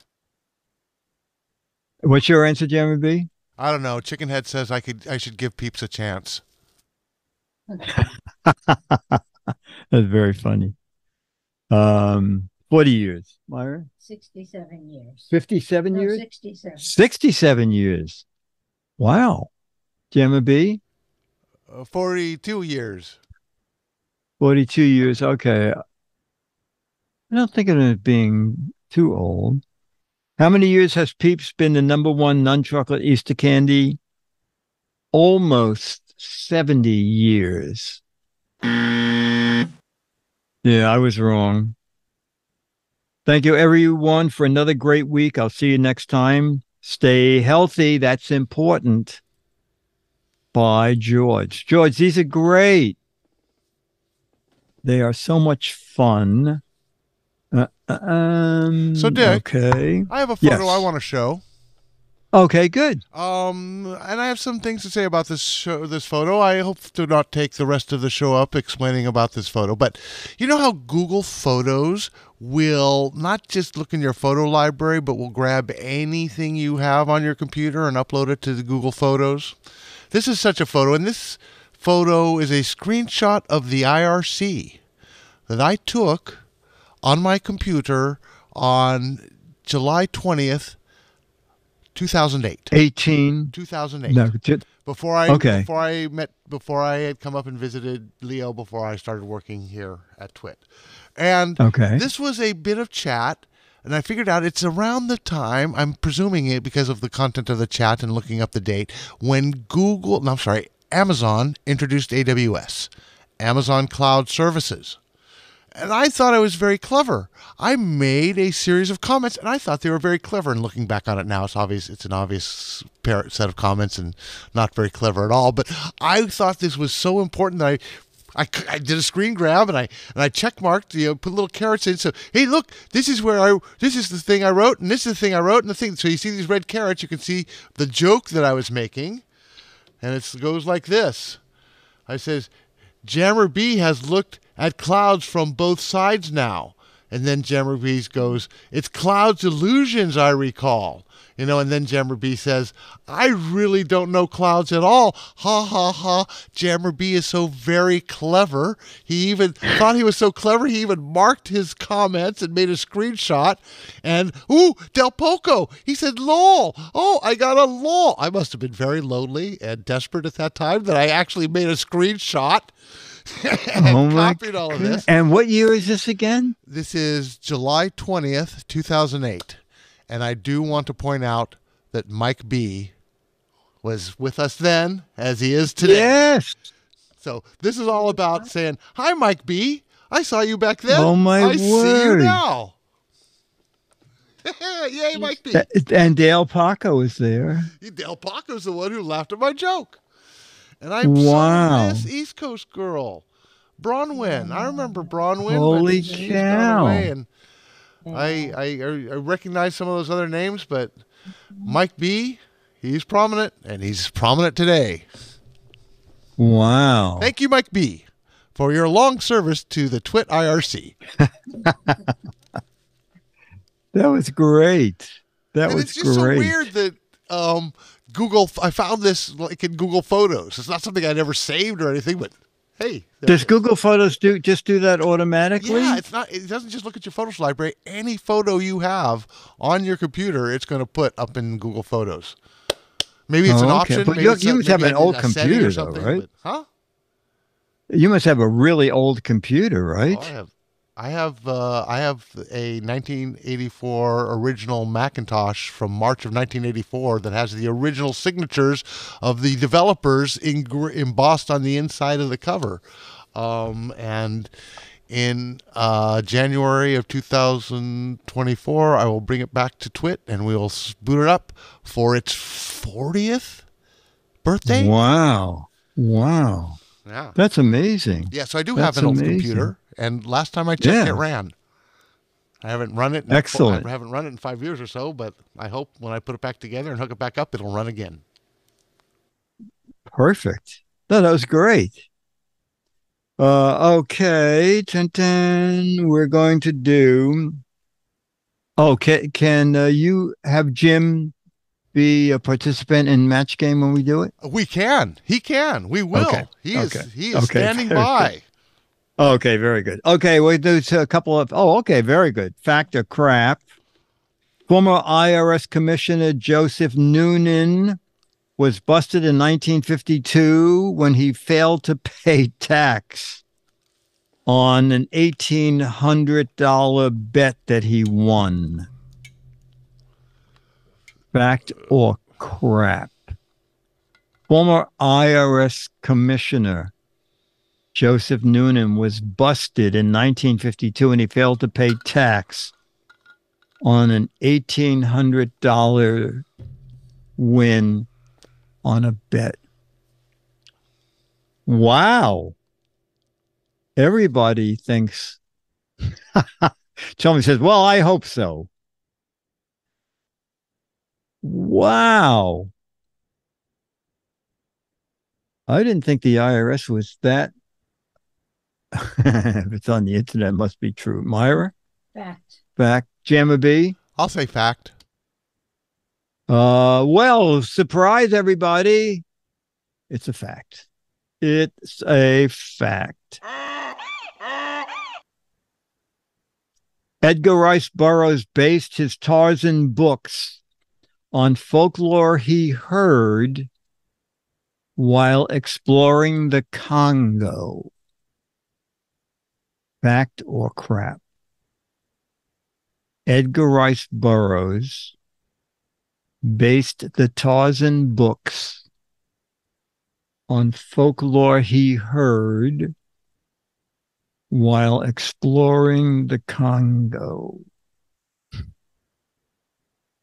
What's your answer, Jeremy B? I don't know. Chickenhead says I could. I should give peeps a chance. That's very funny. Um, forty years, Myra. Sixty-seven years. Fifty-seven No, years. Sixty-seven. 67 years. Wow. Jammer B, Uh, Forty-two years. 42 years. Okay. I don't think of it being too old. How many years has Peeps been the number one non chocolate Easter candy? Almost 70 years. Yeah, I was wrong. Thank you, everyone, for another great week. I'll see you next time. Stay healthy. That's important. By George. George, these are great. They are so much fun. Uh, um, So, Dick- Okay. I have a photo Yes. I want to show. Okay, good. Um, and I have some things to say about this show, this photo. I hope to not take the rest of the show up explaining about this photo. But you know how Google Photos will not just look in your photo library, but will grab anything you have on your computer and upload it to the Google Photos. This is such a photo, and this photo is a screenshot of the IRC that I took on my computer on July twentieth, two thousand eight. 18. 2008. No, Before I Okay. before I met before I had come up and visited Leo before I started working here at TWiT. And okay. this was a bit of chat and I figured out it's around the time I'm presuming it because of the content of the chat and looking up the date when Google no I'm sorry Amazon introduced AWS Amazon Cloud Services and I thought I was very clever. I made a series of comments, and I thought they were very clever. And looking back on it now, it's obvious it's an obvious set of comments and not very clever at all. But I thought this was so important that I, I, I did a screen grab and I and I check marked, you know, put little carrots in. So hey, look, this is where I this is the thing I wrote, and this is the thing I wrote, and the thing. So you see these red carrots, you can see the joke that I was making, and it goes like this. I says, Jammer B has looked at clouds from both sides now. And then Jammer Bees goes, It's Cloud's illusions, I recall. You know, and then Jammer B says, I really don't know clouds at all. Ha ha ha. Jammer B is so very clever. He even thought he was so clever, he even marked his comments and made a screenshot. And, ooh, Del Poco, he said, lol. Oh, I got a lol. I must have been very lonely and desperate at that time that I actually made a screenshot. and Oh my copied all of this. And what year is this again? This is July 20th, 2008. And I do want to point out that Mike B was with us then, as he is today. Yes. So this is all about saying, Hi, Mike B. I saw you back then. Oh, my I see you word. now. Yay, Mike B. And Dale Paco is there. Del Paco's the one who laughed at my joke. And I Wow. saw this East Coast girl, Bronwyn. I remember Bronwyn. Holy cow. gone away, I, I I recognize some of those other names, but Mike B, he's prominent, and he's prominent today. Wow. Thank you, Mike B, for your long service to the TWiT IRC. That was great. That and was it's just great. so weird that um, Google. I found this like in Google Photos. It's not something I'd ever saved or anything, but hey, Does. Google Photos do just do that automatically? Yeah, it's not. It doesn't just look at your photos library. Any photo you have on your computer, it's going to put up in Google Photos. Maybe it's an Oh, okay. option. But you- you must have an old a setting or computer, though, right? but- huh? You must have a really old computer, right? Oh, I have. I have. Uh, I have a 1984 original Macintosh from March of 1984 that has the original signatures of the developers embossed on the inside of the cover. Um, and in uh, January of 2024, I will bring it back to TWiT and we will boot it up for its 40th birthday. Wow. Wow. Yeah. That's amazing. Yeah, so I do That's have an old amazing. computer, and last time I checked, Yeah. it ran. I haven't run it. In, Excellent. I haven't run it in five years or so, but I hope when I put it back together and hook it back up, it'll run again. Perfect. No, that was great. Uh, okay, ten ten. We're going to do. Oh, can can uh, you have Jim be a participant in match game when we do it? We can. He can. We will. Okay. He is. Okay. He is Okay. standing by. Okay, very good. Okay, we do a couple of. Oh, okay, very good. Fact or crap. Former IRS Commissioner Joseph Nunan was busted in 1952 when he failed to pay tax on an $1,800 bet that he won. Fact or crap? Former IRS Commissioner Joseph Nunan was busted in 1952 and he failed to pay tax on an $1,800 win on a bet. Wow. Everybody thinks. Somebody says, Well, I hope so. Wow. I didn't think the IRS was that if it's on the internet, it must be true. Myra, Fact. Fact. Jammer B. I'll say fact. Uh, well, surprise everybody. It's a fact. It's a fact. Edgar Rice Burroughs based his Tarzan books on folklore he heard while exploring the Congo. Fact or crap? Edgar Rice Burroughs based the Tarzan books on folklore he heard while exploring the Congo.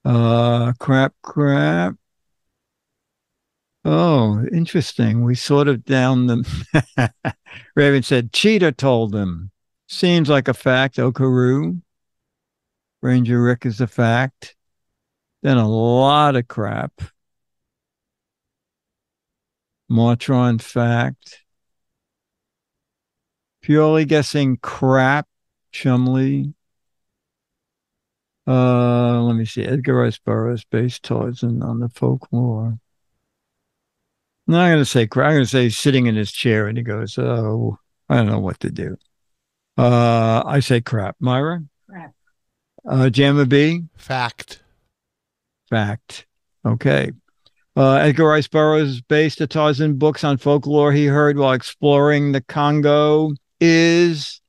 Uh, crap, crap. Oh, interesting. We sort of down the. Raven said, Cheetah told him. Seems like a fact, Okaru. Ranger Rick is a fact. Then a lot of crap. Mortron fact. Purely guessing crap, Chumley. Uh, let me see. Edgar Rice Burroughs based Tarzan on the folklore. I'm going to say crap. I'm going to say sitting in his chair and he goes, "Oh, I don't know what to do." Uh, I say crap. Myra, Crap. uh, Jammer B, Fact. fact. Okay. Uh, Edgar Rice Burroughs based the Tarzan books on folklore he heard while exploring the Congo is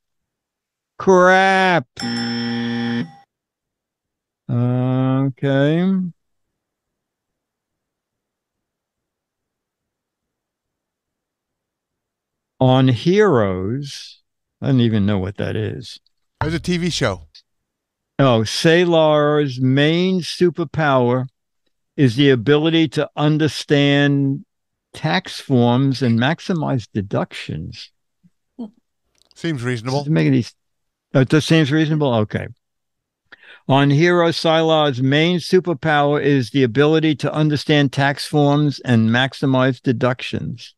crap. Okay. On Heroes, I don't even know what that is. There's a TV show. Oh, Sylar's main superpower is the ability to understand tax forms and maximize deductions. Seems reasonable. Does it make any? Oh, that seems reasonable. Okay. On Hero Sylar's main superpower is the ability to understand tax forms and maximize deductions.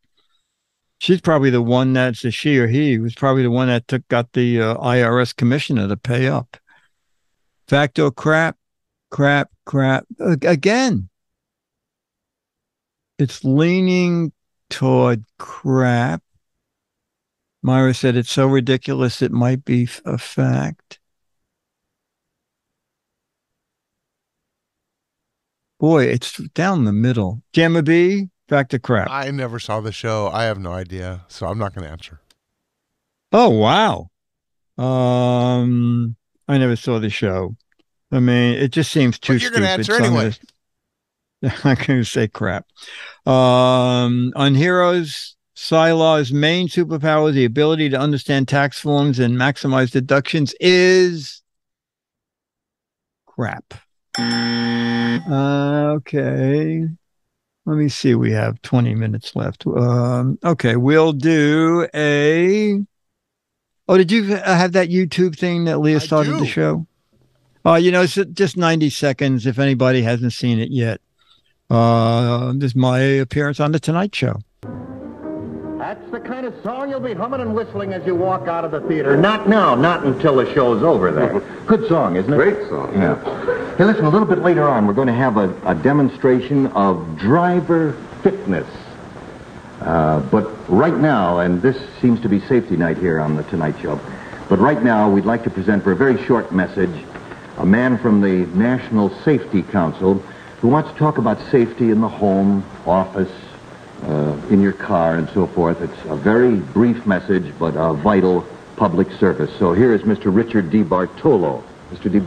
She's probably the one that's a she or he was probably the one that took got the uh, IRS commissioner to pay up. Facto crap, crap, crap. Again, it's leaning toward crap. Myra said it's so ridiculous it might be a fact. Boy, it's down the middle. Jammer B, back to crap. I never saw the show. I have no idea, so I'm not going to answer. Oh wow. Um I never saw the show. I mean, it just seems too But you're gonna answer so I'm anyway. gonna- I'm going to say crap. Um, on Heroes, Sylar's main superpower, the ability to understand tax forms and maximize deductions, is crap. Uh, okay. Let me see. We have 20 minutes left. Um, okay. We'll do a. Oh, did you uh, have that YouTube thing that Leah started do. the show? Uh, you know, it's just 90 seconds if anybody hasn't seen it yet. Uh, this is my appearance on The Tonight Show. That's the kind of song you'll be humming and whistling as you walk out of the theater. Not now, not until the show's over there. Good song, isn't it? Great song. Yeah. Hey, listen, a little bit later on, we're going to have a, a demonstration of driver fitness. Uh, but right now, and this seems to be safety night here on the Tonight Show, but right now we'd like to present for a very short message a man from the National Safety Council who wants to talk about safety in the home, office, uh, in your car, and so forth. It's a very brief message, but a vital public service. So here is Mr. Richard DeBartolo. Mr. D.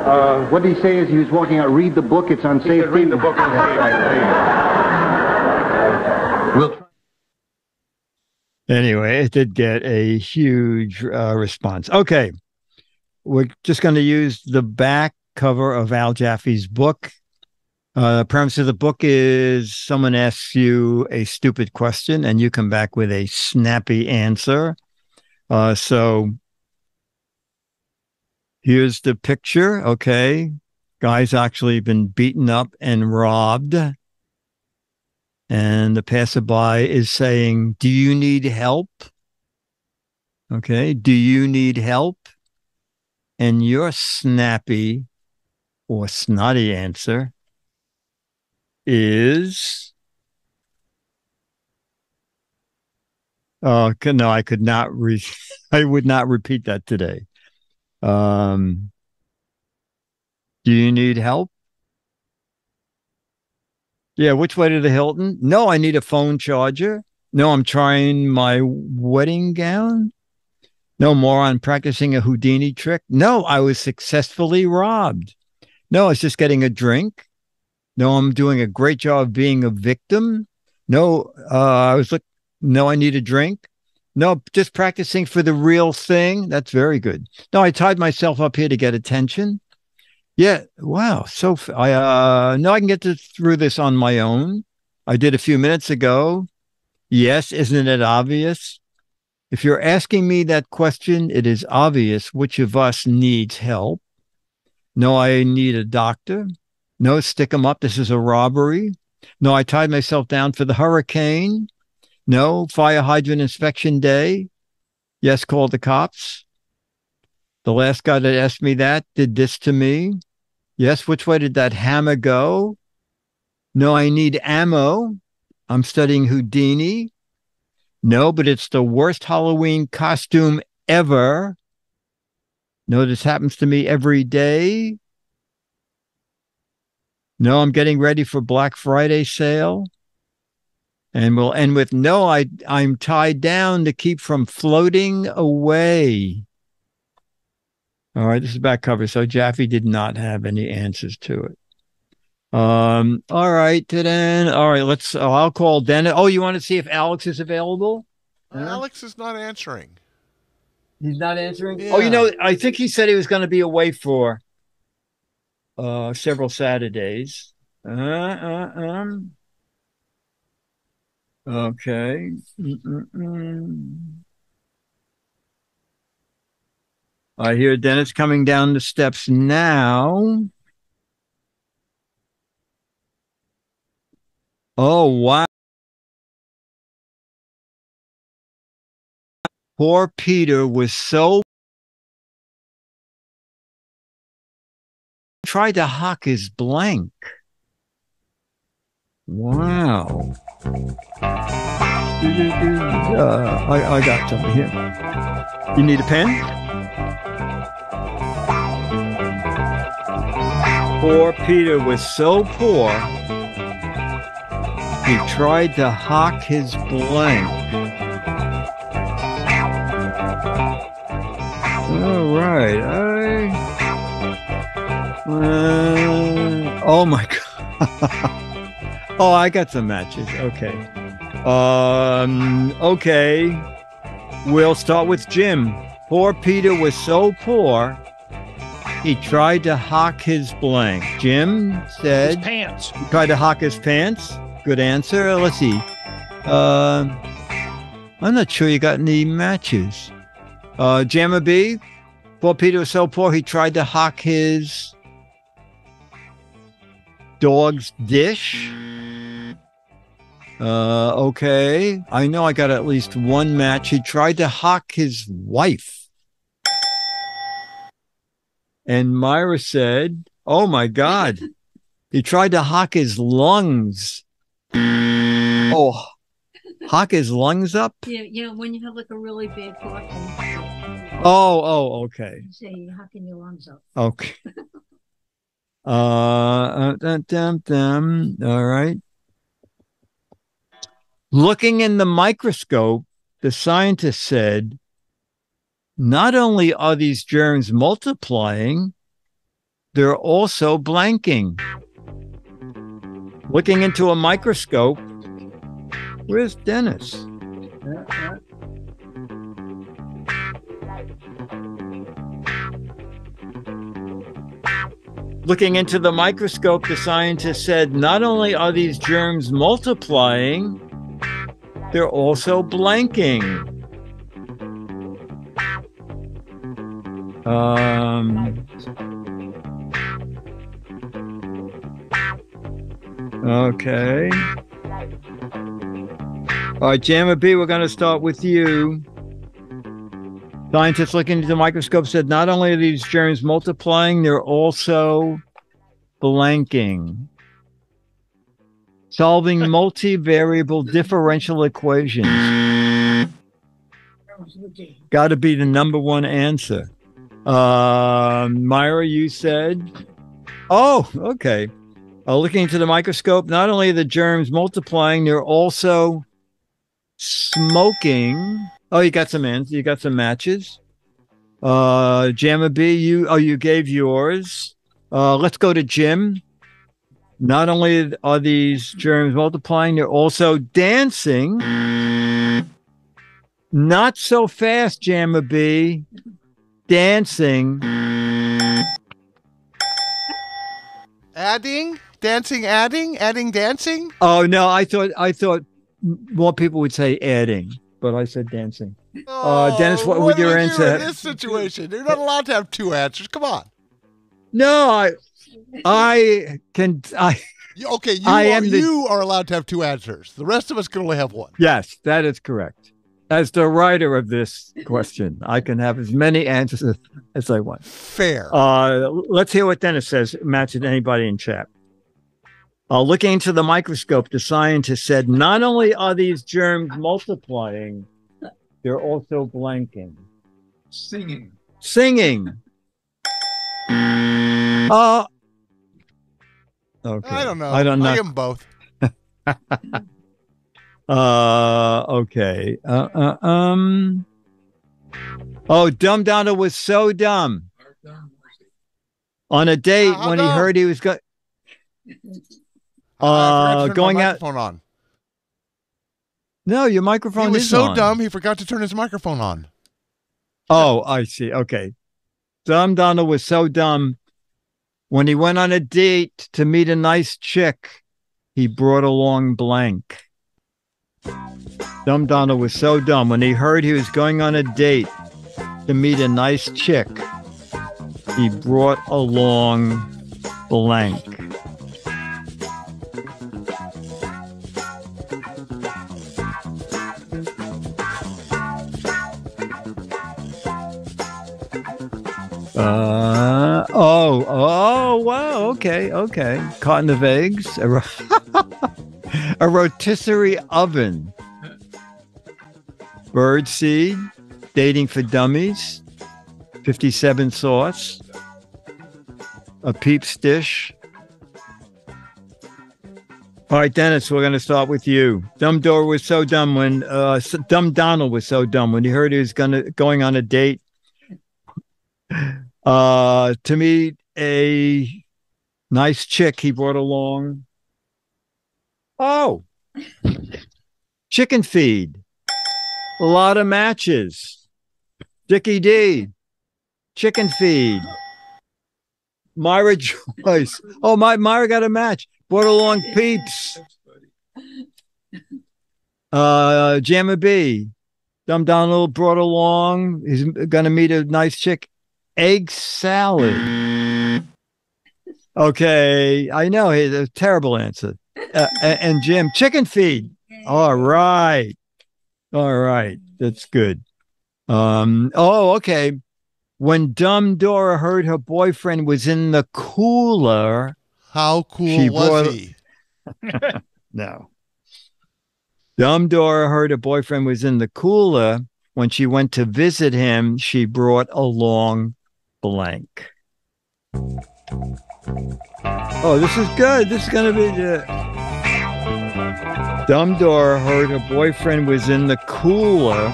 Uh, what did he say as he was walking out? Read the book. It's on safety. read the book on safety. we'll try. Anyway, it did get a huge uh, response. Okay. We're just going to use the back cover of Al Jaffee's book. Uh, the premise of the book is someone asks you a stupid question and you come back with a snappy answer. Uh, so here's the picture. Okay. Guy's actually been beaten up and robbed. And the passerby is saying, Do you need help? Okay. Do you need help? And your snappy or snotty answer is. Oh, no, I could not re- I would not repeat that today. Um, do you need help? Yeah, which way to the Hilton? No, I need a phone charger. No, I'm trying my wedding gown. No, moron practicing a Houdini trick. No, I was successfully robbed. No, I was just getting a drink. No, I'm doing a great job being a victim. No, uh, I was look. No, I need a drink. No, just practicing for the real thing. That's very good. No, I tied myself up here to get attention. Yeah. Wow. So f- I uh no, I can get to, through this on my own. I did a few minutes ago. Yes, isn't it obvious? If you're asking me that question, it is obvious which of us needs help. No, I need a doctor. No, stick 'em up. This is a robbery. No, I tied myself down for the hurricane. No, fire hydrant inspection day. Yes, call the cops. The last guy that asked me that did this to me. Yes, which way did that hammer go? No, I need ammo. I'm studying Houdini. No, but it's the worst Halloween costume ever. No, this happens to me every day. No, I'm getting ready for Black Friday sale. And we'll end with no, I I'm tied down to keep from floating away. All right, this is back cover. So Jaffee did not have any answers to it. Um, all right, then. All right, let's oh, I'll call Dennis. Oh, you want to see if Alex is available? Huh? Alex is not answering. He's not answering. Yeah. Oh, you know, I think he said he was going to be away for uh several Saturdays. Uh, uh, um. Okay. Mm-mm-mm. I hear Dennis coming down the steps now. Oh, wow. Poor Peter was so tried to hock his blank. Wow. Uh, I, I got something here. You need a pen? Poor Peter was so poor, he tried to hock his blank. All right. I, uh, oh my God. Oh, I got some matches. Okay. Um, okay. We'll start with Jim. Poor Peter was so poor, he tried to hock his blank. Jim said. His pants. he tried to hock his pants. Good answer. Let's see. Uh, I'm not sure you got any matches. Uh, Jammer B. Poor Peter was so poor he tried to hock his dog's dish. Uh, okay. I know I got at least one match. He tried to hock his wife. And Myra said, Oh my God. He tried to hock his lungs. Oh, hock his lungs up? Yeah, you know, when you have like a really bad cough Oh, oh, okay. you say you're hacking your lungs up. Okay. Uh, uh dum, dum, dum. all right. Looking in the microscope, the scientist said, not only are these germs multiplying, they're also blanking. Looking into a microscope, where's Dennis? Looking into the microscope, the scientist said not only are these germs multiplying, they're also blanking. Um, okay. All right, Jammer B, we're going to start with you. Scientists looking into the microscope said not only are these germs multiplying, they're also blanking. Solving multivariable differential equations. Got to be the number one answer. Uh, Myra, you said, oh, okay. Uh, looking into the microscope, not only are the germs multiplying, they're also smoking. Oh, you got some ends. You got some matches. Uh, Jammer B, you oh you gave yours. Uh, let's go to Jim. Not only are these germs multiplying, they're also dancing. Not so fast, Jammer B. Dancing. Adding, dancing, adding, adding, dancing. Oh no, I thought I thought more people would say adding, but I said dancing. Uh, Dennis, what would do your answer- in this situation? You're not allowed to have two answers. Come on. No, I I can I Okay, you, I are, the- you are allowed to have two answers. The rest of us can only have one. yes, that is correct. As the writer of this question, I can have as many answers as, as I want. Fair. Uh, let's hear what Dennis says. Matches anybody in chat. Uh, looking into the microscope, the scientist said, not only are these germs multiplying, they're also blanking. Singing. Singing. Uh, okay. I don't know. I don't know. I am both. Uh, okay. Uh, uh, um. Oh, Dumb Donald was so dumb on a date when he heard he was going. I forgot to Uh, going out. on. No, your microphone He was is so on. dumb he forgot to turn his microphone on. Oh, I see. Okay. Dumb Donald was so dumb when he went on a date to meet a nice chick, he brought along blank. Dumb Donald was so dumb when he heard he was going on a date to meet a nice chick, he brought along blank. Uh oh oh wow okay okay. Cotton of eggs a, ro- a rotisserie oven. Bird seed dating for dummies 57 sauce a peeps dish. All right dennis we're going to start with you. Dumb door was so dumb when uh dumb donald was so dumb when he heard he was gonna going on a date uh to meet a nice chick he brought along. Oh chicken feed. A lot of matches. Dickie d chicken feed. Myra joyce. Oh my myra got a match. Brought along peeps. Uh jammer b. Dumb donald brought along. He's gonna meet a nice chick egg salad. Okay, I know it's a terrible answer. Uh, a- and Jim, chicken feed. All right, all right, that's good. Um. Oh, okay. When Dumb Dora heard her boyfriend was in the cooler, How cool She was brought- he? no. Dumb Dora heard her boyfriend was in the cooler. When she went to visit him, she brought along blank. Oh, this is good. This is going to be the. Dumb Dora heard her boyfriend was in the cooler.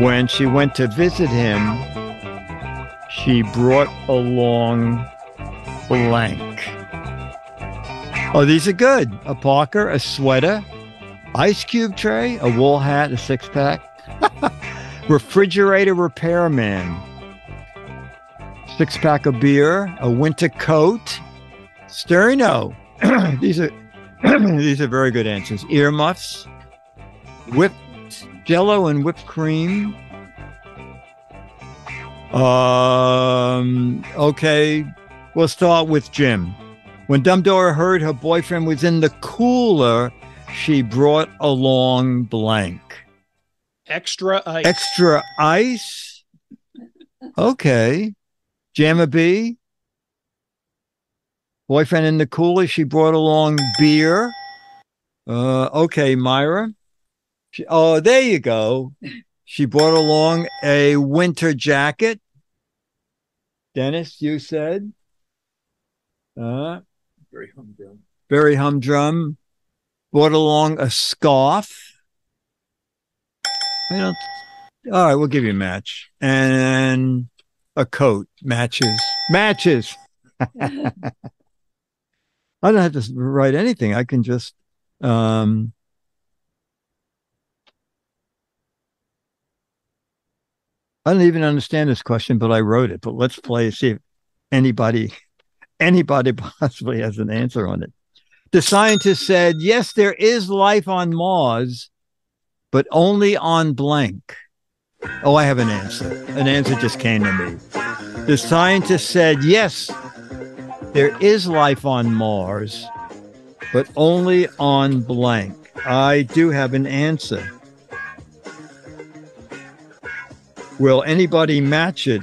When she went to visit him, she brought along blank. Oh, these are good. A Parker, a sweater, ice cube tray, a wool hat, a six pack, refrigerator repairman, six pack of beer, a winter coat, sterno. these are these are very good answers. Earmuffs, whipped jello and whipped cream. Um. Okay, we'll start with Jim. When Dumbdora heard her boyfriend was in the cooler, she brought along blank. Extra ice. Extra ice. Okay. Jammer B. Boyfriend in the cooler, she brought along beer. Uh, okay, Myra. She, oh, there you go. She brought along a winter jacket. Dennis, you said. Uh, Very humdrum. very humdrum. Brought along a scarf. I don't. All right, we'll give you a match and a coat. Matches. Matches. I don't have to write anything. I can just um, I don't even understand this question, but I wrote it. But let's play see if anybody anybody possibly has an answer on it. The scientist said, "Yes, there is life on Mars, but only on blank." Oh, I have an answer. An answer just came to me. The scientist said, "Yes, there is life on Mars, but only on blank." I do have an answer. Will anybody match it?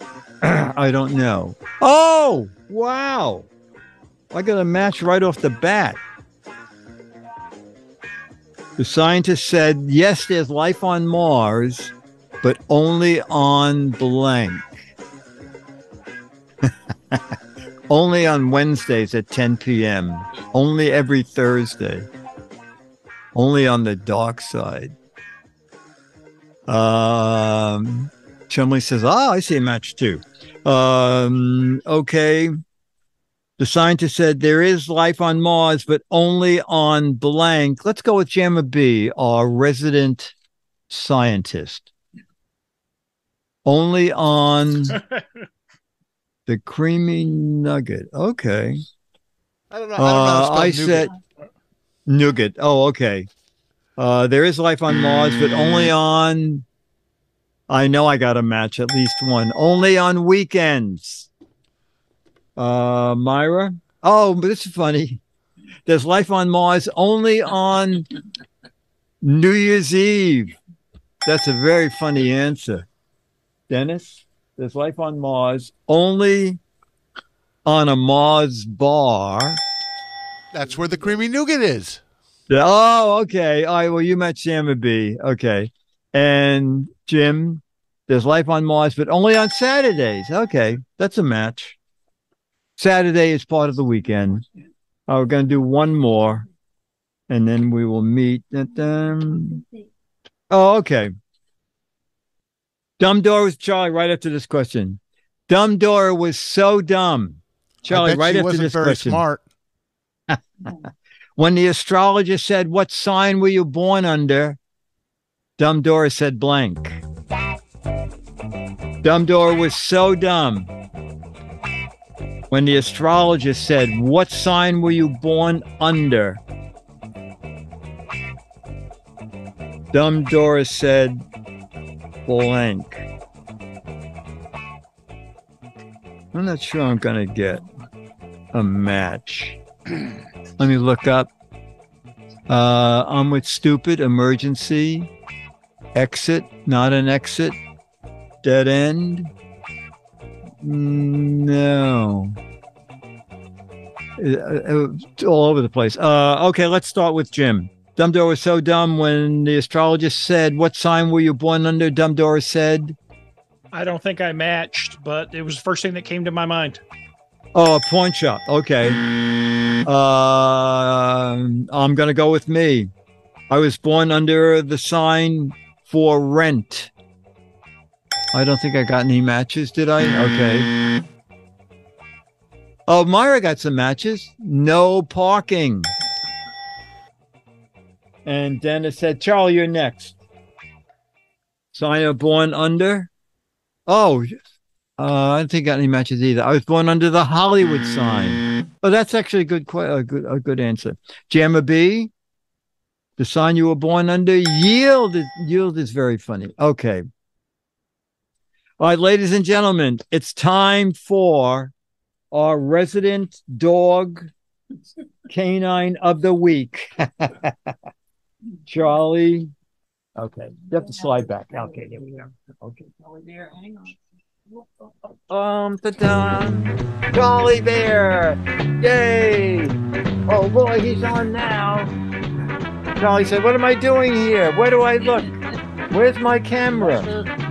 I don't know. Oh, wow. I got a match right off the bat. The scientist said, yes, there's life on Mars, but only on blank. only on Wednesdays at 10 p.m. Only every Thursday. Only on the dark side. Um, Chumley says, "Ah, I see a match too." Um, okay. The scientist said there is life on Mars, but only on blank. Let's go with Jammer B, our resident scientist. Only on the creamy nugget. Okay. I don't know. I don't know. Uh, I nougat. said nougat. Oh, okay. Uh, there is life on Mars, but only on. I know I got a match, at least one. Only on weekends. Uh, Myra. Oh, but this is funny. There's life on Mars only on New Year's Eve. That's a very funny answer. Dennis, there's life on Mars only on a Mars bar. That's where the creamy nougat is. Oh, okay. All right. Well, you met Sam B. Okay. And Jim, there's life on Mars, but only on Saturdays. Okay. That's a match. Saturday is part of the weekend. Uh, we're going to do one more and then we will meet. At, um, oh, okay. Dumb Door was Charlie right after this question. Dumb Door was so dumb. Charlie, right after this question. smart. When the astrologer said, What sign were you born under? Dumb Dora said blank. Dumb Dora was so dumb. When the astrologer said, What sign were you born under? Dumb Doris said blank. I'm not sure I'm going to get a match. Let me look up. Uh, I'm with stupid emergency exit, not an exit, dead end. No, Uh, uh, it's all over the place. Uh, okay, let's start with Jim. Dumb Dora was so dumb when the astrologist said, "What sign were you born under?" Dumb Dora said, I don't think I matched, but it was the first thing that came to my mind. "Oh, a pawn shop." Okay. Uh, I'm gonna go with me. I was born under the sign for rent. I don't think I got any matches, did I? Okay. Oh, Myra got some matches. No parking. And Dennis said, Charlie, you're next. Sign of born under. Oh, uh, I don't think I got any matches either. I was born under the Hollywood sign. Oh, that's actually a good, a good, a good answer. Jammer B, the sign you were born under. Yield, yield is very funny. Okay. All right, ladies and gentlemen, it's time for our resident dog canine of the week. Charlie. Okay, you have to slide back. Okay, here we go. Okay. There. Um, ta-da. Charlie Bear. Yay. Oh boy, he's on now. Charlie said, What am I doing here? Where do I look? Where's my camera?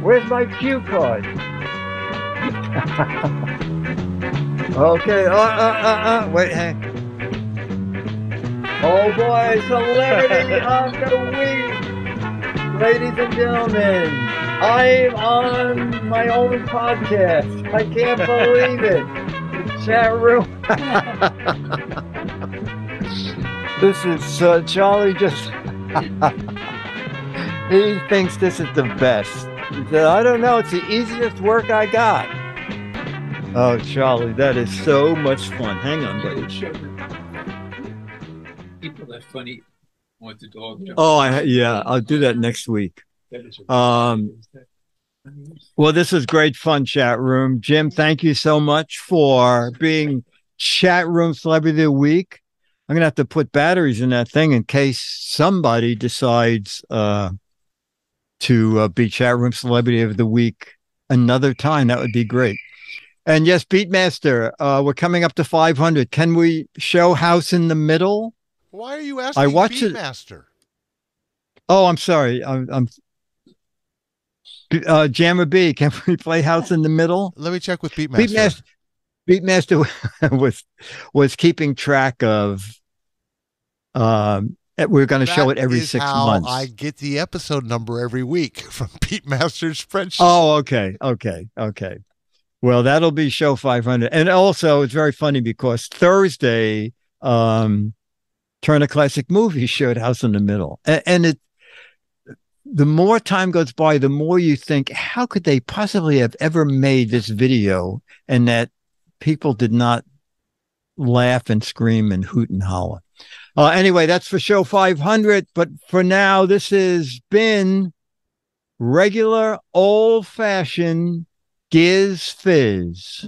Where's my cue card? okay, uh, uh, uh, uh, wait, hang. Oh boy, celebrity of the week. Ladies and gentlemen, I'm on my own podcast. I can't believe it. Chat room. this is uh, Charlie just. he thinks this is the best. He said, I don't know. It's the easiest work I got. Oh, Charlie, that is so much fun. Hang on, buddy. People that funny want the dog. Oh, I, yeah, I'll do that next week. That is a- Um, Well, this is great fun, chat room. Jim, thank you so much for being chat room celebrity of the week. I'm gonna have to put batteries in that thing in case somebody decides uh, to uh, be chat room celebrity of the week another time. That would be great. And yes, Beatmaster, uh, we're coming up to 500. Can we show House in the Middle? Why are you asking I watch it- Beatmaster? Oh, I'm sorry. I'm, I'm uh, Jammer B. Can we play House in the Middle? Let me check with Beatmaster. Beatmaster, Beatmaster was was keeping track of. Um, we're going to show it every six months. I get the episode number every week from Beatmaster's spreadsheet. Oh, okay, okay, okay. Well, that'll be show 500, and also it's very funny because Thursday, um, Turner Classic Movies showed House in the Middle, and, and it. The more time goes by, the more you think, how could they possibly have ever made this video and that people did not laugh and scream and hoot and holler. Uh, anyway, that's for show 500. But for now, this has been regular old fashioned Giz Fiz.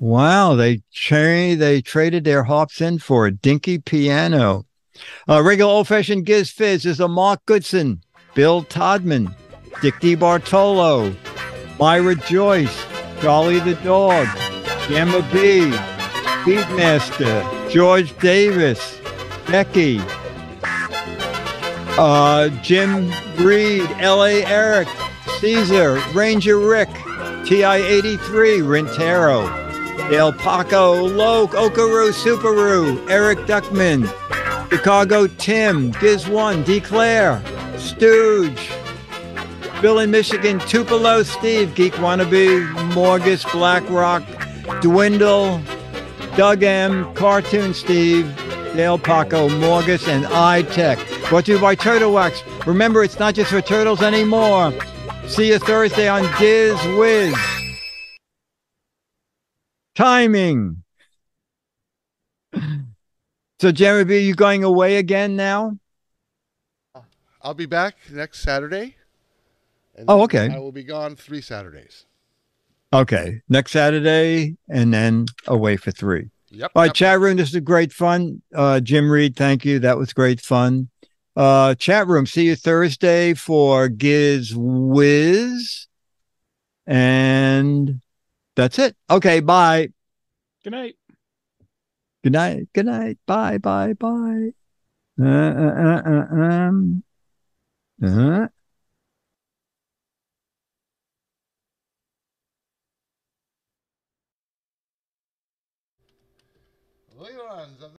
Wow, they tra- they traded their hops in for a dinky piano. Uh, regular old fashioned Giz Fiz is a Mark Goodson, Bill Todman, Dick DeBartolo, Myra Joyce, Charlie the Dog, Jammer B, Beatmaster, George Davis, Becky, uh, Jim Reed, L.A. Eric, Caesar, Ranger Rick, TI-83, Rentero, Del Paco, Loke, Okaru, Subaru, Eric Duckman, Chicago Tim, Giz One, Declare, Stooge, Bill in Michigan, Tupelo, Steve, Geek Wannabe, Morgus, BlackRock, Dwindle, Doug M, Cartoon Steve, Dale Paco, Morgus, and iTech. Brought to you by Turtle Wax. Remember, it's not just for turtles anymore. See you Thursday on Giz Wiz. Timing. So, Jammer B, you going away again now? I'll be back next Saturday. And Oh, okay. I will be gone three Saturdays. Okay, next Saturday, and then away for three. Yep. All right, yep. chat room. This is great fun. Uh, Jim Reed, thank you. That was great fun. Uh, chat room. See you Thursday for Giz Wiz, and that's it. Okay, bye. Good night. Good night. Good night. Bye. Bye. Bye. Uh, uh, uh, uh, um. Uh.